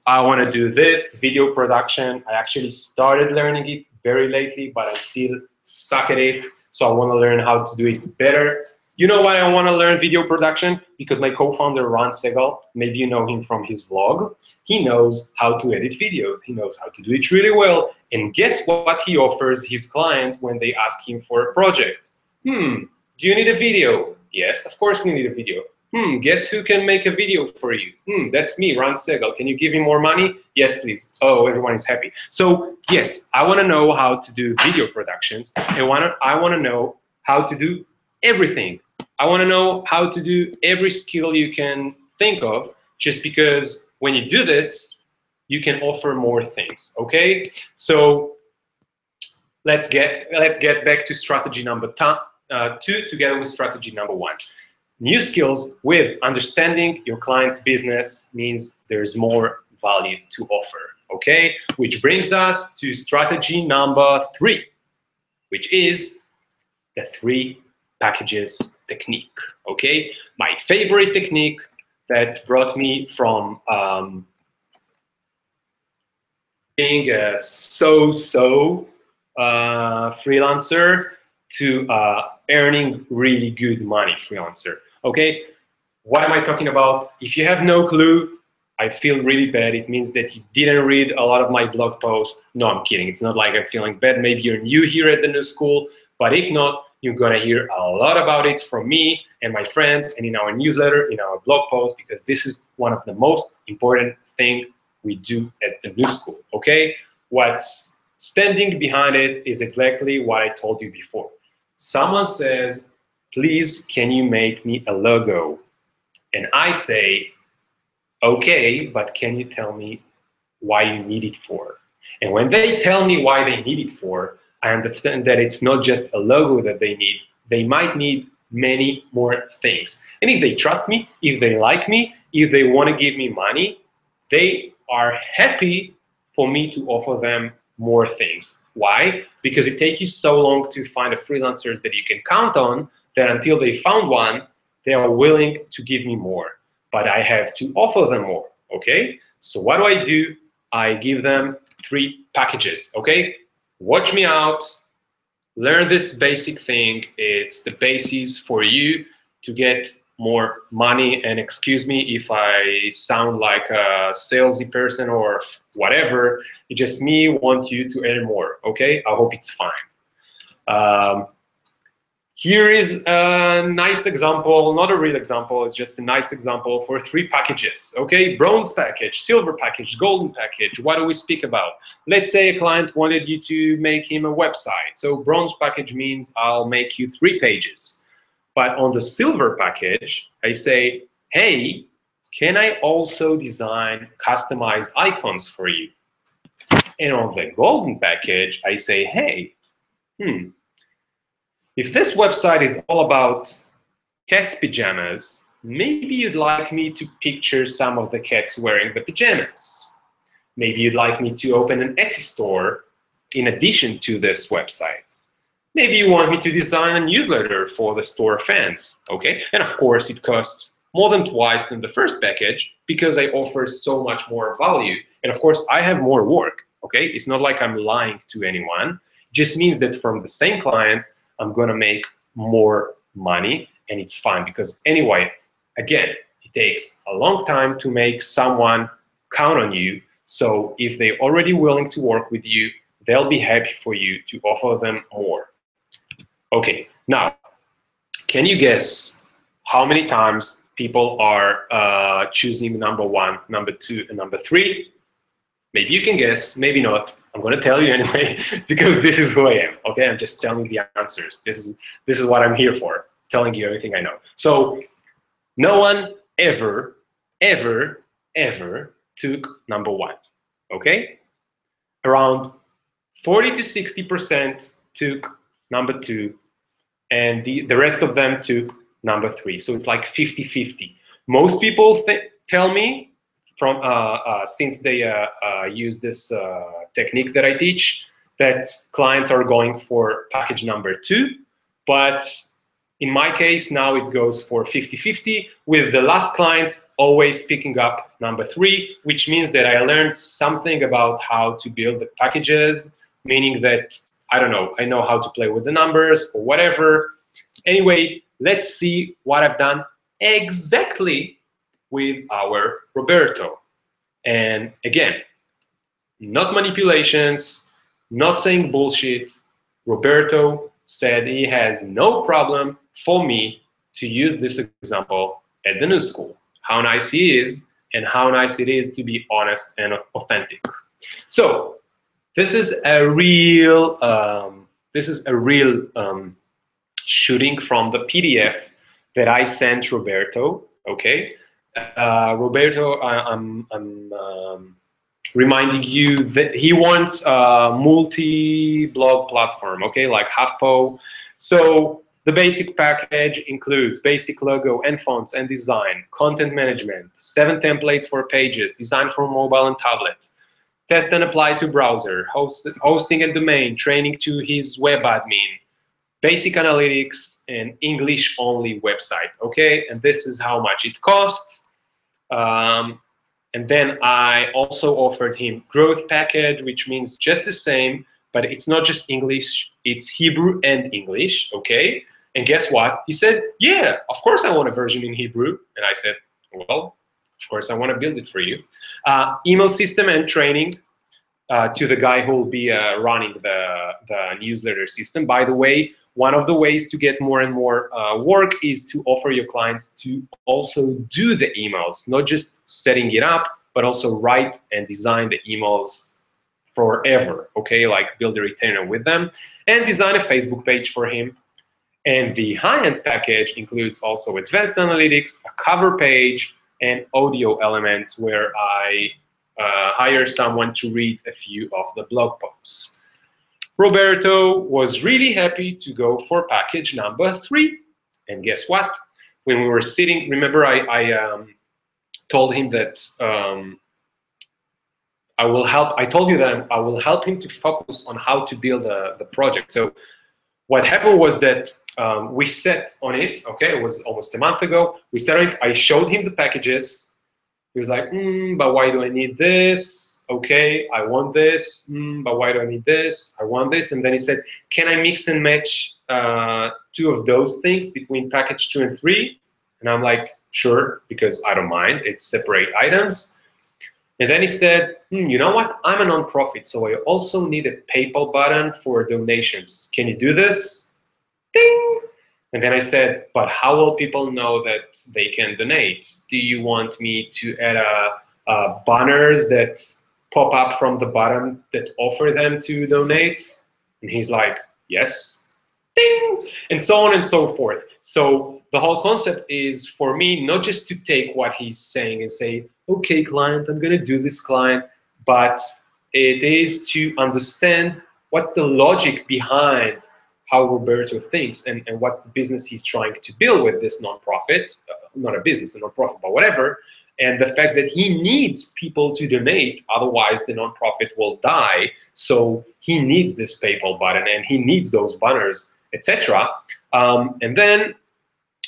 I want to do this video production. I actually started learning it very lately, but I still suck at it. So I want to learn how to do it better. You know why I want to learn video production? Because my co-founder, Ron Segal, maybe you know him from his vlog, he knows how to edit videos. He knows how to do it really well. And guess what he offers his client when they ask him for a project? Hmm, do you need a video? Yes, of course we need a video. Hmm, guess who can make a video for you? Hmm, that's me, Ron Segal. Can you give me more money? Yes, please. Oh, everyone is happy. So yes, I want to know how to do video productions, and wanna, I want to know how to do everything. I want to know how to do every skill you can think of, just because when you do this, you can offer more things. Okay, so let's get let's get back to strategy number uh, two together with strategy number one. New skills with understanding your client's business means there's more value to offer, okay? Which brings us to strategy number three, which is the three packages technique, okay? My favorite technique that brought me from um, being a so-so uh, freelancer to uh, earning really good money freelancer. Okay, what am I talking about? If you have no clue, I feel really bad. It means that you didn't read a lot of my blog posts. No, I'm kidding. It's not like I'm feeling bad. Maybe you're new here at the nuSchool, but if not, you're gonna hear a lot about it from me and my friends and in our newsletter, in our blog post, because this is one of the most important thing we do at the nuSchool, okay? What's standing behind it is exactly what I told you before. Someone says, please, can you make me a logo? And I say, okay, but can you tell me why you need it for? And when they tell me why they need it for, I understand that it's not just a logo that they need. They might need many more things. And if they trust me, if they like me, if they want to give me money, they are happy for me to offer them more things. Why? Because it takes you so long to find a freelancers that you can count on that until they found one, they are willing to give me more. But I have to offer them more, okay? So what do I do? I give them three packages, okay? Watch me out, learn this basic thing. It's the basis for you to get more money and excuse me if I sound like a salesy person or whatever. It's just me want you to earn more, okay? I hope it's fine. Um, here is a nice example, not a real example, it's just a nice example for three packages, okay? Bronze package, silver package, golden package, what do we speak about? Let's say a client wanted you to make him a website. So bronze package means I'll make you three pages. But on the silver package, I say, hey, can I also design customized icons for you? And on the golden package, I say, hey, hmm, if this website is all about cat's pajamas, maybe you'd like me to picture some of the cats wearing the pajamas. Maybe you'd like me to open an Etsy store in addition to this website. Maybe you want me to design a newsletter for the store fans, okay? And of course, it costs more than twice than the first package because I offer so much more value. And of course, I have more work, okay? It's not like I'm lying to anyone. It just means that from the same client, I'm gonna make more money and it's fine because anyway, again, it takes a long time to make someone count on you. So if they're already willing to work with you, they'll be happy for you to offer them more. Okay, now, can you guess how many times people are uh, choosing number one, number two, and number three? Maybe you can guess, maybe not. I'm going to tell you anyway [LAUGHS] because this is who I am. Okay, I'm just telling the answers. This is this is what I'm here for, telling you everything I know. So, no one ever, ever, ever took number one. Okay, around 40 to 60 percent took number two, and the, the rest of them took number three. So it's like 50-50. Most people tell me from uh, uh, since they uh, use this technique that I teach that clients are going for package number two, but in my case, now it goes for 50-50 with the last client always picking up number three, which means that I learned something about how to build the packages, meaning that I don't know, I know how to play with the numbers or whatever. Anyway, let's see what I've done exactly with our Roberto. And again, not manipulations, not saying bullshit. Roberto said he has no problem for me to use this example at the nuSchool. How nice he is and how nice it is to be honest and authentic. So this is a real um, this is a real um, shooting from the PDF that I sent Roberto. Okay, uh, Roberto, I, am I'm, I'm um, reminding you that he wants a multi-blog platform. Okay, like HuffPo. So the basic package includes basic logo and fonts and design, content management, seven templates for pages, design for mobile and tablet, test and apply to browser, host, hosting and domain, training to his web admin, basic analytics, and English-only website, okay? And this is how much it costs. Um, and then I also offered him growth package, which means just the same, but it's not just English, it's Hebrew and English, okay? And guess what? He said, yeah, of course I want a version in Hebrew. And I said, well, of course I want to build it for you. Uh, email system and training uh, to the guy who will be uh, running the, the newsletter system. By the way, one of the ways to get more and more uh, work is to offer your clients to also do the emails, not just setting it up, but also write and design the emails forever, okay? Like build a retainer with them and design a Facebook page for him and the high-end package includes also advanced analytics, a cover page, and audio elements where I uh, hire someone to read a few of the blog posts. Roberto was really happy to go for package number three. And guess what? When we were sitting, remember I, I um, told him that um, I will help, I told you that I will help him to focus on how to build the, the project. So what happened was that um, we set on it, okay, it was almost a month ago. We set on it, I showed him the packages. He was like, mm, but why do I need this? Okay, I want this, mm, but why do I need this? I want this. And then he said, can I mix and match uh, two of those things between package two and three? And I'm like, sure, because I don't mind. It's separate items. And then he said, hmm, you know what? I'm a nonprofit, so I also need a PayPal button for donations. Can you do this? ding. And then I said, but how will people know that they can donate? Do you want me to add a, a banners that pop up from the bottom that offer them to donate? And he's like, yes, ding, and so on and so forth. So the whole concept is for me not just to take what he's saying and say, okay, client, I'm gonna do this client, but it is to understand what's the logic behind how Roberto thinks and, and what's the business he's trying to build with this nonprofit, uh, not a business, a nonprofit, but whatever, and the fact that he needs people to donate, otherwise the nonprofit will die. So he needs this PayPal button and he needs those banners, etc. Um, and then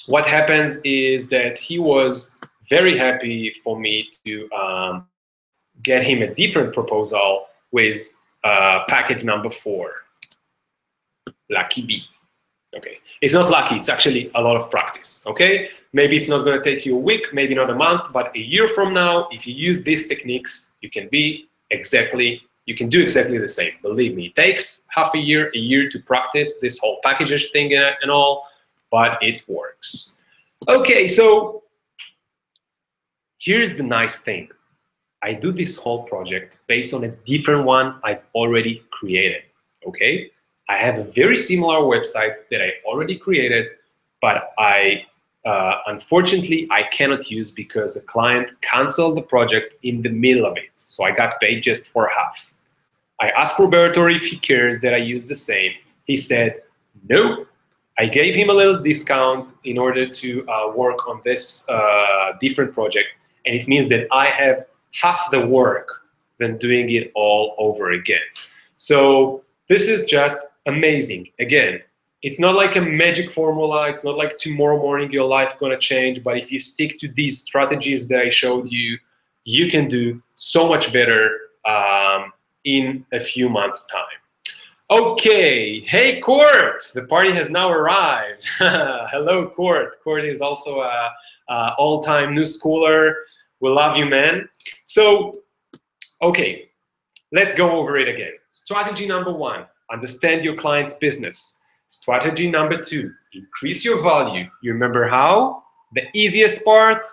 what happens is that he was very happy for me to um, get him a different proposal with uh, package number four lucky B. Okay, it's not lucky, it's actually a lot of practice, okay? Maybe it's not gonna take you a week, maybe not a month, but a year from now, if you use these techniques, you can be exactly, you can do exactly the same. Believe me, it takes half a year, a year to practice this whole packages thing and all, but it works. Okay, so here's the nice thing. I do this whole project based on a different one I've already created, okay? I have a very similar website that I already created, but I uh, unfortunately I cannot use because a client canceled the project in the middle of it. So I got paid just for half. I asked Roberto if he cares that I use the same. He said, no. I gave him a little discount in order to uh, work on this uh, different project. And it means that I have half the work than doing it all over again. So this is just amazing. Again, it's not like a magic formula. It's not like tomorrow morning your life gonna change. But if you stick to these strategies that I showed you, you can do so much better um, in a few months time. Okay, hey Court, the party has now arrived. [LAUGHS] Hello Court. Court is also a, a all-time new schooler. We love you, man. So, okay, let's go over it again. Strategy number one, understand your client's business. Strategy number two, increase your value. You remember how? The easiest part,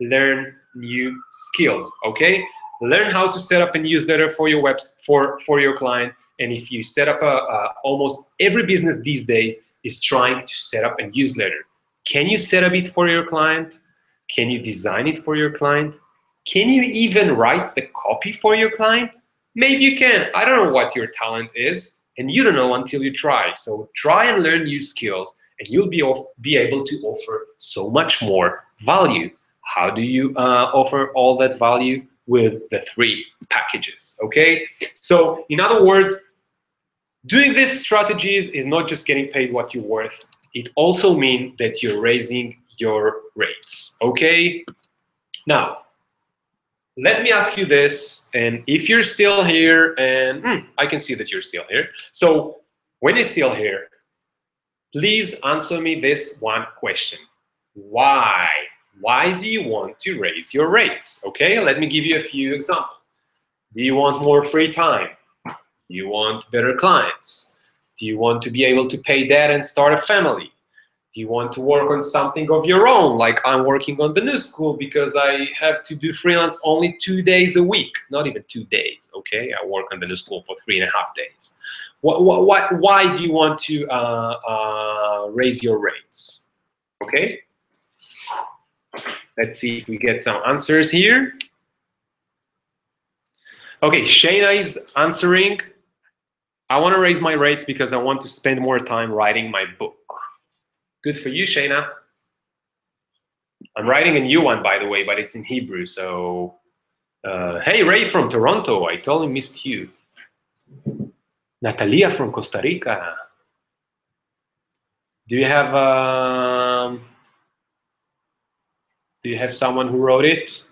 learn new skills, okay? Learn how to set up a newsletter for your web for, for your client. And if you set up a, a almost every business these days is trying to set up a newsletter. Can you set up it for your client? Can you design it for your client? Can you even write the copy for your client? Maybe you can. I don't know what your talent is, and you don't know until you try. So try and learn new skills, and you'll be, be able to offer so much more value. How do you uh, offer all that value? With the three packages, okay? So in other words, doing these strategies is not just getting paid what you're worth. It also means that you're raising your rates, okay? Now, let me ask you this, and if you're still here, and hmm, I can see that you're still here. So when you're still here, please answer me this one question. Why? Why do you want to raise your rates? Okay, let me give you a few examples. Do you want more free time? Do you want better clients? Do you want to be able to pay debt and start a family? You want to work on something of your own? Like I'm working on the nuSchool because I have to do freelance only two days a week, not even two days. Okay, I work on the nuSchool for three and a half days. What, what, why do you want to uh, uh, raise your rates? Okay, let's see if we get some answers here. Okay, Shayna is answering. I want to raise my rates because I want to spend more time writing my book. Good for you, Shayna. I'm writing a new one, by the way, but it's in Hebrew. So, uh, hey, Ray from Toronto. I totally missed you. Natalia from Costa Rica. Do you have um, Do you have someone who wrote it?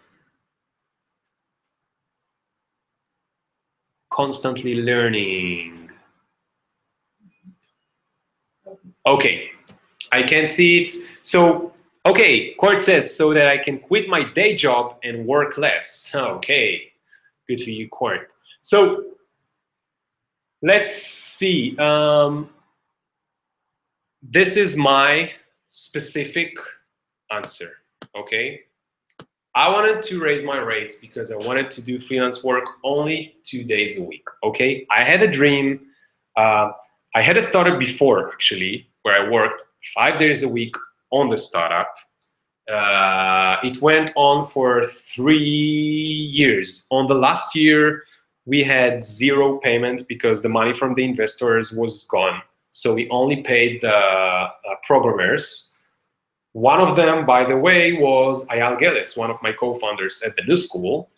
Constantly learning. Okay, I can see it. So, okay, Court says, so that I can quit my day job and work less. [LAUGHS] Okay, good for you, Court. So, let's see. Um, this is my specific answer, okay? I wanted to raise my rates because I wanted to do freelance work only two days a week, okay? I had a dream. Uh, I had a startup before, actually, where I worked five days a week on the startup. Uh, it went on for three years. On the last year, we had zero payment because the money from the investors was gone. So we only paid the uh, programmers. One of them, by the way, was Ayal Geles, one of my co-founders at the nuSchool.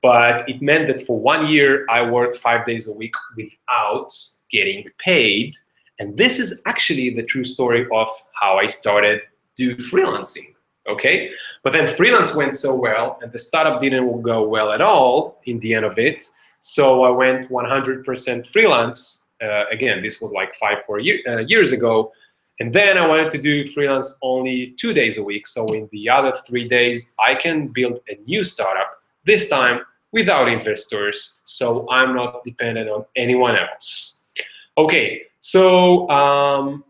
But it meant that for one year, I worked five days a week without getting paid and this is actually the true story of how I started do freelancing. Okay, but then freelance went so well, and the startup didn't go well at all in the end of it. So I went 100% freelance. Uh, again, this was like five, four year, uh, years ago. And then I wanted to do freelance only two days a week. So in the other three days, I can build a new startup, this time without investors. So I'm not dependent on anyone else. Okay, so um,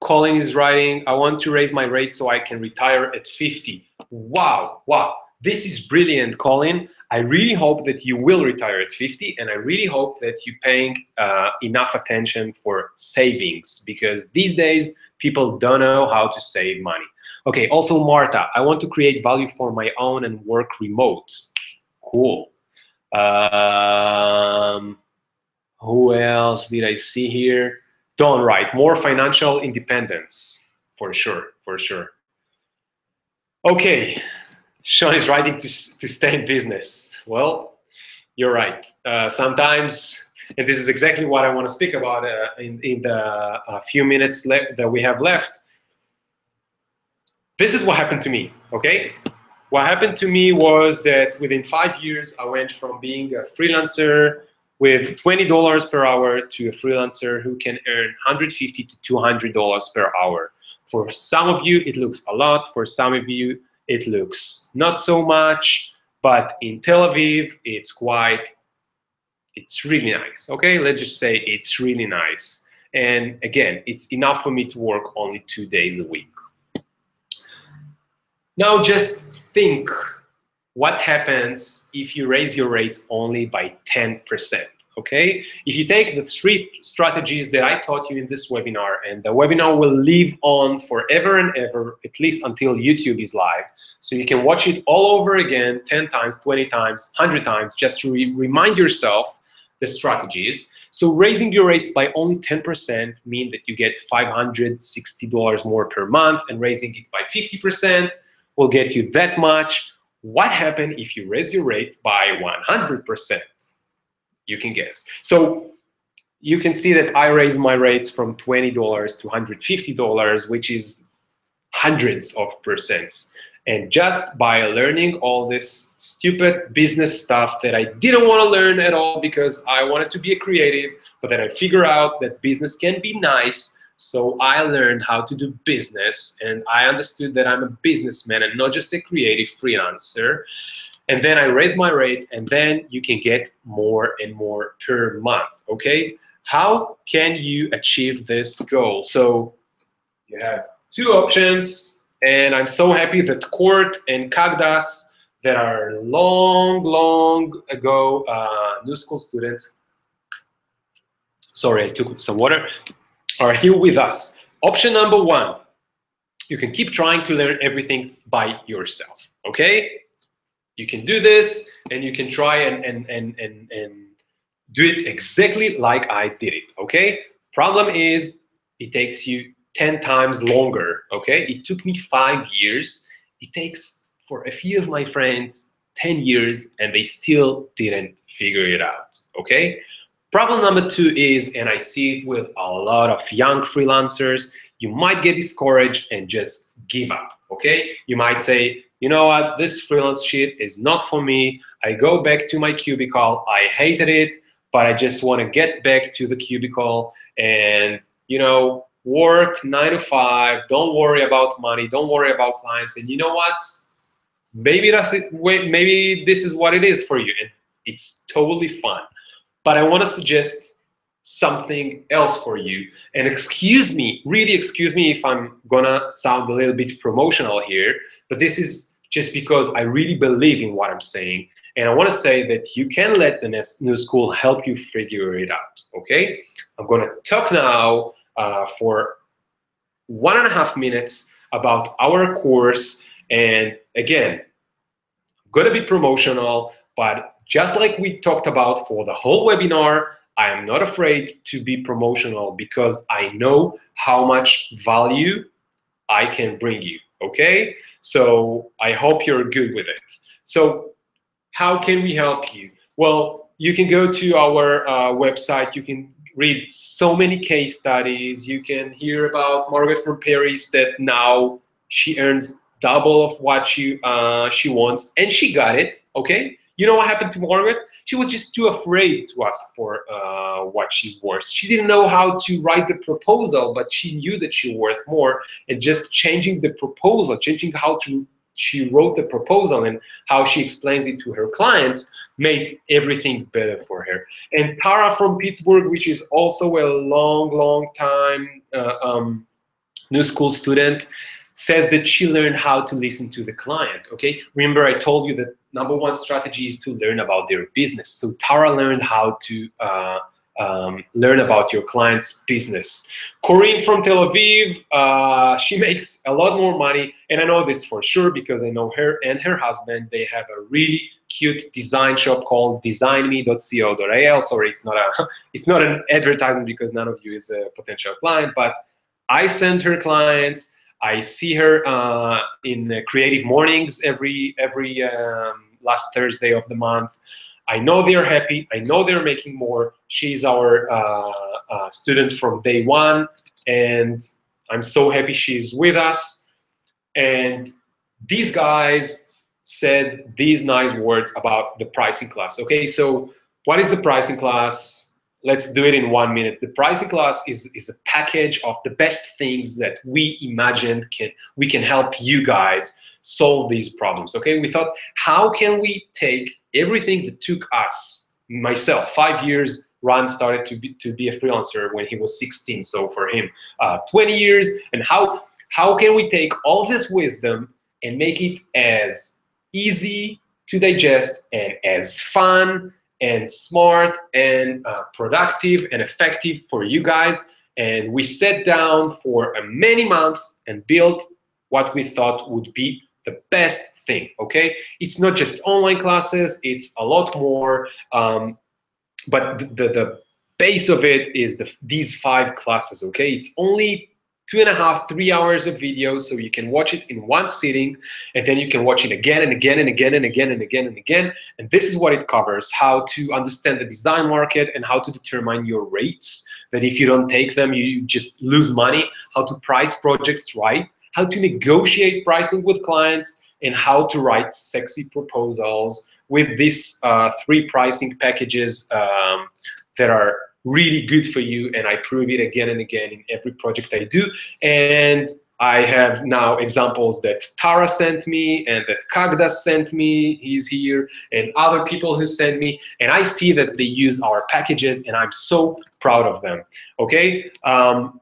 Colin is writing, I want to raise my rate so I can retire at 50. Wow, wow, this is brilliant, Colin. I really hope that you will retire at 50 and I really hope that you're paying uh, enough attention for savings because these days people don't know how to save money. Okay, also Marta, I want to create value for my own and work remote. Cool. Um, who else did I see here? Don Wright, more financial independence, for sure, for sure. Okay, Sean is writing to, to stay in business. Well, you're right. Uh, sometimes, and this is exactly what I want to speak about uh, in, in the uh, few minutes that we have left. This is what happened to me, okay? What happened to me was that within five years, I went from being a freelancer with $20 per hour to a freelancer who can earn 150 to $200 per hour. For some of you, it looks a lot. For some of you, it looks not so much. But in Tel Aviv, it's quite, it's really nice. Okay, let's just say it's really nice. And again, it's enough for me to work only two days a week. Now just think what happens if you raise your rates only by 10%, okay? If you take the three strategies that I taught you in this webinar, and the webinar will live on forever and ever, at least until YouTube is live, so you can watch it all over again 10 times, 20 times, 100 times, just to re remind yourself the strategies. So raising your rates by only 10% mean that you get $560 more per month, and raising it by 50% will get you that much. What happens if you raise your rate by 100%? You can guess. So you can see that I raised my rates from $20 to $150, which is hundreds of percents. And just by learning all this stupid business stuff that I didn't want to learn at all because I wanted to be a creative, but then I figure out that business can be nice so I learned how to do business and I understood that I'm a businessman and not just a creative freelancer. And then I raised my rate and then you can get more and more per month, okay? How can you achieve this goal? So you have two options and I'm so happy that Court and Cagdas that are long, long ago uh, nuSchool students, sorry, I took some water, are here with us. Option number one, you can keep trying to learn everything by yourself, okay? You can do this and you can try and, and, and, and, and do it exactly like I did it, okay? Problem is it takes you 10 times longer, okay? It took me five years. It takes for a few of my friends 10 years and they still didn't figure it out, okay? Problem number two is, and I see it with a lot of young freelancers, you might get discouraged and just give up, okay? You might say, you know what, this freelance shit is not for me. I go back to my cubicle. I hated it, but I just want to get back to the cubicle and, you know, work nine to five. Don't worry about money. Don't worry about clients. And you know what? Maybe that's it. Maybe this is what it is for you. And it's totally fun. But I want to suggest something else for you. And excuse me, really excuse me if I'm gonna sound a little bit promotional here, but this is just because I really believe in what I'm saying. And I want to say that you can let the nuSchool help you figure it out, okay? I'm gonna talk now uh, for one and a half minutes about our course. And again, gonna be promotional, but just like we talked about for the whole webinar, I am not afraid to be promotional because I know how much value I can bring you, okay? So I hope you're good with it. So how can we help you? Well, you can go to our uh, website, you can read so many case studies, you can hear about Margaret from Paris that now she earns double of what she, uh, she wants and she got it, okay? You know what happened to Margaret? She was just too afraid to ask for uh, what she's worth. She didn't know how to write the proposal, but she knew that she worth more. And just changing the proposal, changing how to she wrote the proposal and how she explains it to her clients made everything better for her. And Tara from Pittsburgh, which is also a long, long time uh, um, nuSchool student, says that she learned how to listen to the client, okay? Remember I told you that number one strategy is to learn about their business. So Tara learned how to uh, um, learn about your client's business. Corinne from Tel Aviv, uh, she makes a lot more money, and I know this for sure because I know her and her husband. They have a really cute design shop called designme.co.il. Sorry, it's not a [LAUGHS] it's not an advertisement because none of you is a potential client, but I send her clients I see her uh, in creative mornings every every um, last Thursday of the month. I know they're happy. I know they're making more. She's our uh, uh, student from day one, and I'm so happy she's with us. And these guys said these nice words about the pricing class. Okay, so what is the pricing class? let's do it in one minute. The pricing class is, is a package of the best things that we imagined can we can help you guys solve these problems. Okay, we thought, how can we take everything that took us, myself, five years Ron started to be, to be a freelancer when he was 16. So for him, uh, 20 years. And how, how can we take all this wisdom and make it as easy to digest and as fun and smart and uh, productive and effective for you guys. And we sat down for a many months and built what we thought would be the best thing, okay? It's not just online classes, it's a lot more, um, but the, the base of it is the, these five classes, okay? It's only two and a half, three hours of video, so you can watch it in one sitting, and then you can watch it again and again and again and again and again and again. And this is what it covers, how to understand the design market and how to determine your rates, that if you don't take them, you just lose money, how to price projects right, how to negotiate pricing with clients, and how to write sexy proposals with these uh, three pricing packages um, that are really good for you. And I prove it again and again in every project I do. And I have now examples that Tara sent me and that Cagdas sent me, he's here, and other people who sent me, and I see that they use our packages and I'm so proud of them, okay? Um,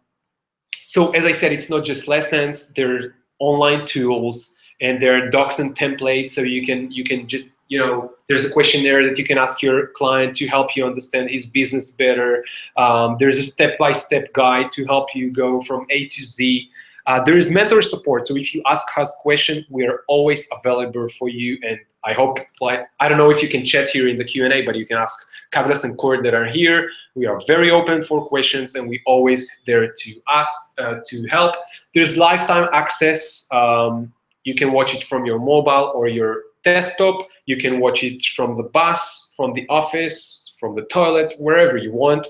so as I said, it's not just lessons, they're online tools and there are docs and templates so you can you can just you know, there's a questionnaire that you can ask your client to help you understand his business better. Um, there's a step-by-step guide to help you go from A to Z. Uh, there is mentor support. So if you ask us questions, we are always available for you. And I hope, like, I don't know if you can chat here in the Q&A, but you can ask Cagdas and Cord that are here. We are very open for questions and we always there to ask, uh, to help. There's lifetime access. Um, you can watch it from your mobile or your desktop. You can watch it from the bus, from the office, from the toilet, wherever you want.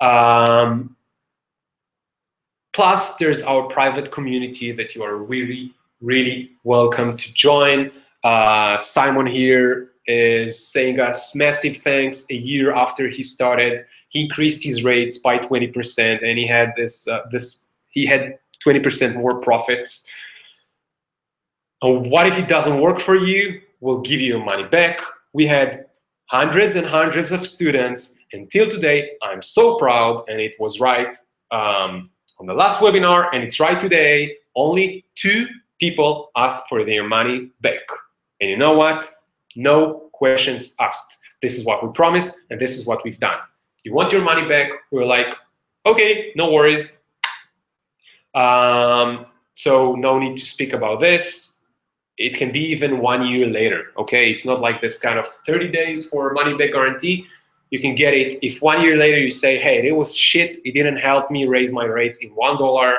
Um, plus, there's our private community that you are really, really welcome to join. Uh, Simon here is saying us massive thanks a year after he started. He increased his rates by 20% and he had this, uh, this he had 20% more profits. And what if it doesn't work for you? We'll give you your money back. We had hundreds and hundreds of students until today. I'm so proud, and it was right um, on the last webinar, and it's right today. Only two people asked for their money back. And you know what? No questions asked. This is what we promised, and this is what we've done. You want your money back? We're like, okay, no worries. Um, so no need to speak about this it can be even one year later, okay? It's not like this kind of 30 days for money back guarantee. You can get it if one year later you say, hey, it was shit, it didn't help me raise my rates in one dollar.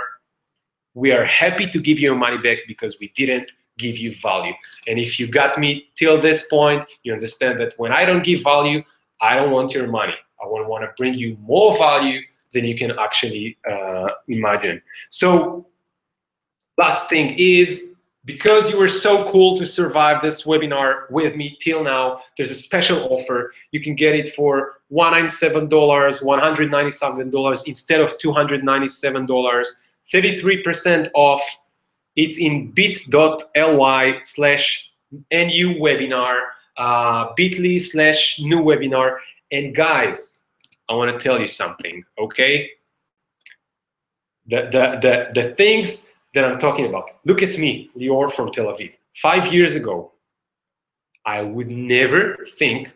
We are happy to give you your money back because we didn't give you value. And if you got me till this point, you understand that when I don't give value, I don't want your money. I want to bring you more value than you can actually uh, imagine. So last thing is because you were so cool to survive this webinar with me till now, there's a special offer. You can get it for $197, $197 instead of $297, 33% off. It's in bit.ly slash NU webinar, uh, bit.ly slash new webinar. And guys, I want to tell you something, okay? The, the, the, the things that I'm talking about. Look at me, Lior from Tel Aviv. Five years ago, I would never think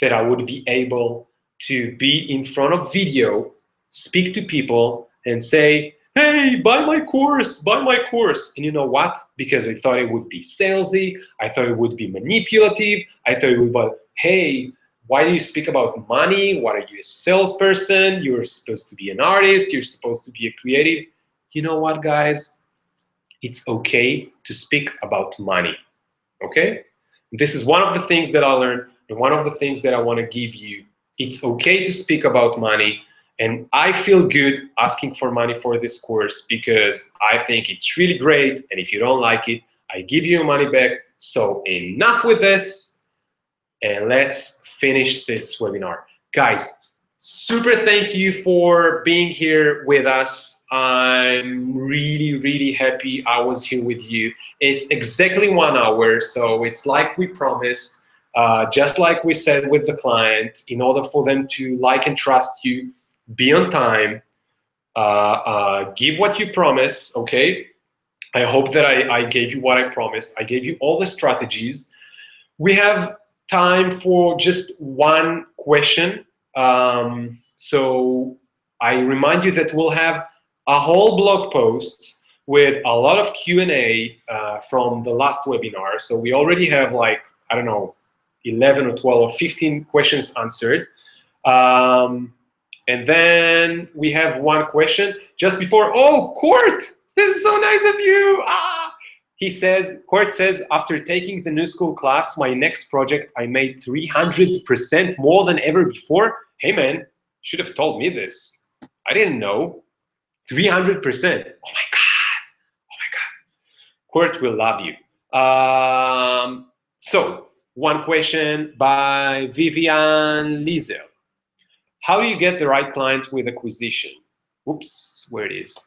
that I would be able to be in front of video, speak to people, and say, hey, buy my course, buy my course. And you know what? Because I thought it would be salesy, I thought it would be manipulative, I thought it would be, hey, why do you speak about money? What are you, a salesperson? You're supposed to be an artist, you're supposed to be a creative. You know what, guys? it's okay to speak about money. Okay? This is one of the things that I learned, and one of the things that I want to give you. It's okay to speak about money. And I feel good asking for money for this course because I think it's really great. And if you don't like it, I give you money back. So enough with this. And let's finish this webinar. Guys, super thank you for being here with us I'm really, really happy I was here with you. It's exactly one hour, so it's like we promised. uh, just like we said with the client, in order for them to like and trust you, be on time, uh, uh, give what you promise, okay? I hope that I, I gave you what I promised. I gave you all the strategies. We have time for just one question. Um, so I remind you that we'll have a whole blog post with a lot of Q&A uh, from the last webinar. So we already have like, I don't know, 11 or 12 or 15 questions answered. Um, and then we have one question just before, oh, Court, this is so nice of you. Ah. He says, Court says, after taking the nuSchool class, my next project, I made 300% more than ever before. Hey man, should have told me this. I didn't know. 300%. Oh my God. Oh my God. Court will love you. Um, so, one question by Vivian Liesel. How do you get the right clients with acquisition? Oops, where it is.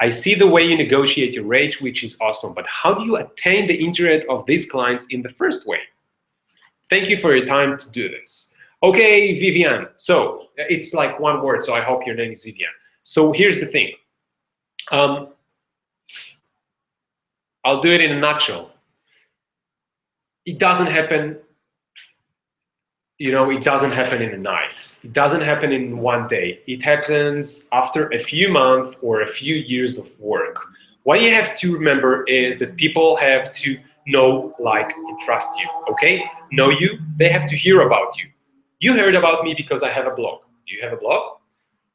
I see the way you negotiate your rate, which is awesome, but how do you attain the interest of these clients in the first way? Thank you for your time to do this. Okay, Vivian. So it's like one word, so I hope your name is Vivian. So here's the thing. Um, I'll do it in a nutshell. It doesn't happen you know, it doesn't happen in a night. It doesn't happen in one day. It happens after a few months or a few years of work. What you have to remember is that people have to know, like, and trust you, okay? Know you, they have to hear about you. You heard about me because I have a blog. Do you have a blog?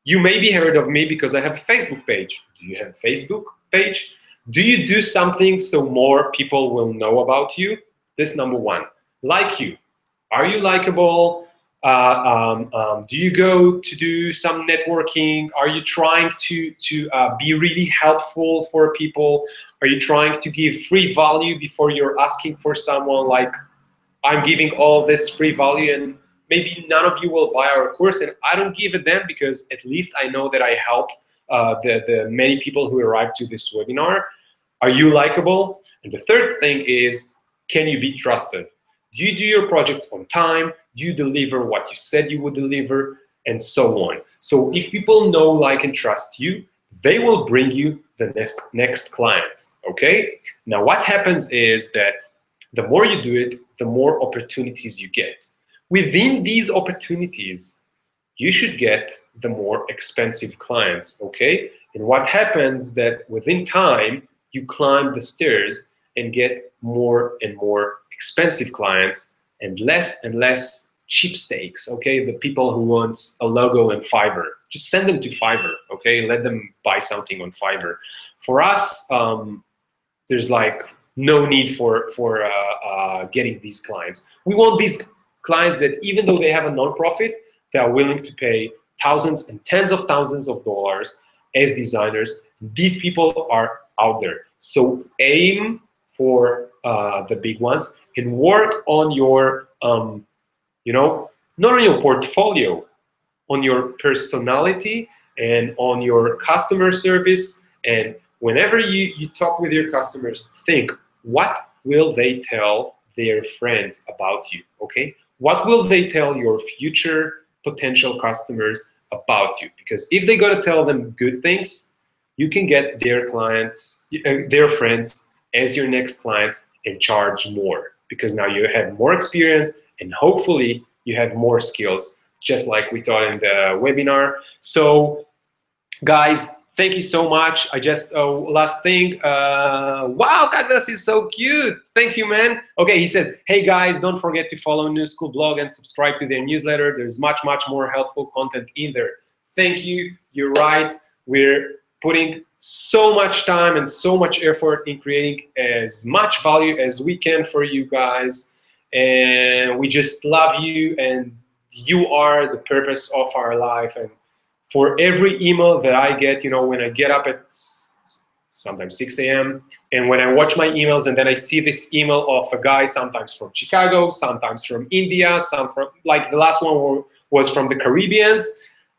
You maybe heard of me because I have a Facebook page. Do you have a Facebook page? Do you do something so more people will know about you? This number one. Like you. Are you likable? Uh, um, um, do you go to do some networking? Are you trying to, to uh, be really helpful for people? Are you trying to give free value before you're asking for someone like, I'm giving all this free value and maybe none of you will buy our course and I don't give a damn because at least I know that I help uh, the, the many people who arrive to this webinar. Are you likable? And the third thing is, can you be trusted? You do your projects on time? You deliver what you said you would deliver? And so on. So if people know, like, and trust you, they will bring you the next, next client, okay? Now what happens is that the more you do it, the more opportunities you get. Within these opportunities, you should get the more expensive clients, okay? And what happens that within time, you climb the stairs and get more and more expensive clients and less and less cheap steaks, okay? The people who want a logo and Fiverr, just send them to Fiverr, okay? Let them buy something on Fiverr. For us, um, there's like no need for, for uh, uh, getting these clients. We want these clients that even though they have a nonprofit, they are willing to pay thousands and tens of thousands of dollars as designers. These people are out there. So aim for uh, the big ones and work on your, um, you know, not on your portfolio, on your personality and on your customer service. And whenever you, you talk with your customers, think, what will they tell their friends about you, okay? What will they tell your future potential customers about you? Because if they got to tell them good things, you can get their clients, uh, their friends as your next clients and charge more because now you have more experience and hopefully you have more skills just like we taught in the webinar. So guys, thank you so much. I just, uh, last thing, uh, wow, Douglas is so cute. Thank you, man. Okay, he says, hey guys, don't forget to follow nuSchool Blog and subscribe to their newsletter. There's much, much more helpful content in there. Thank you, you're right. We're putting so much time and so much effort in creating as much value as we can for you guys. And we just love you and you are the purpose of our life. And for every email that I get, you know, when I get up at sometimes 6 a.m. And when I watch my emails and then I see this email of a guy, sometimes from Chicago, sometimes from India, some from, like the last one was from the Caribbeans.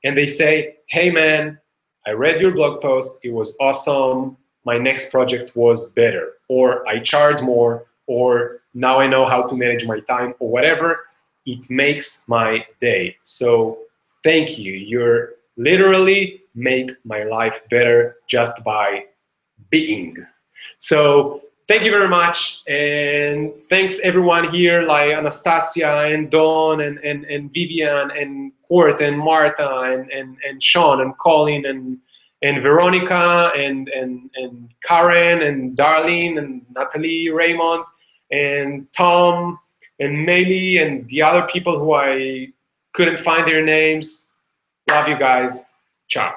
And they say, hey man, I read your blog post, it was awesome, my next project was better, or I charge more, or now I know how to manage my time or whatever. It makes my day. So thank you. You're literally make my life better just by being. So thank you very much. And thanks everyone here, like Anastasia and Dawn and, and, and Vivian and Court and Marta and, and, and Sean and Colin and and Veronica and, and, and Karen and Darlene and Natalie Raymond and Tom and Meili and the other people who I couldn't find their names. Love you guys. Ciao.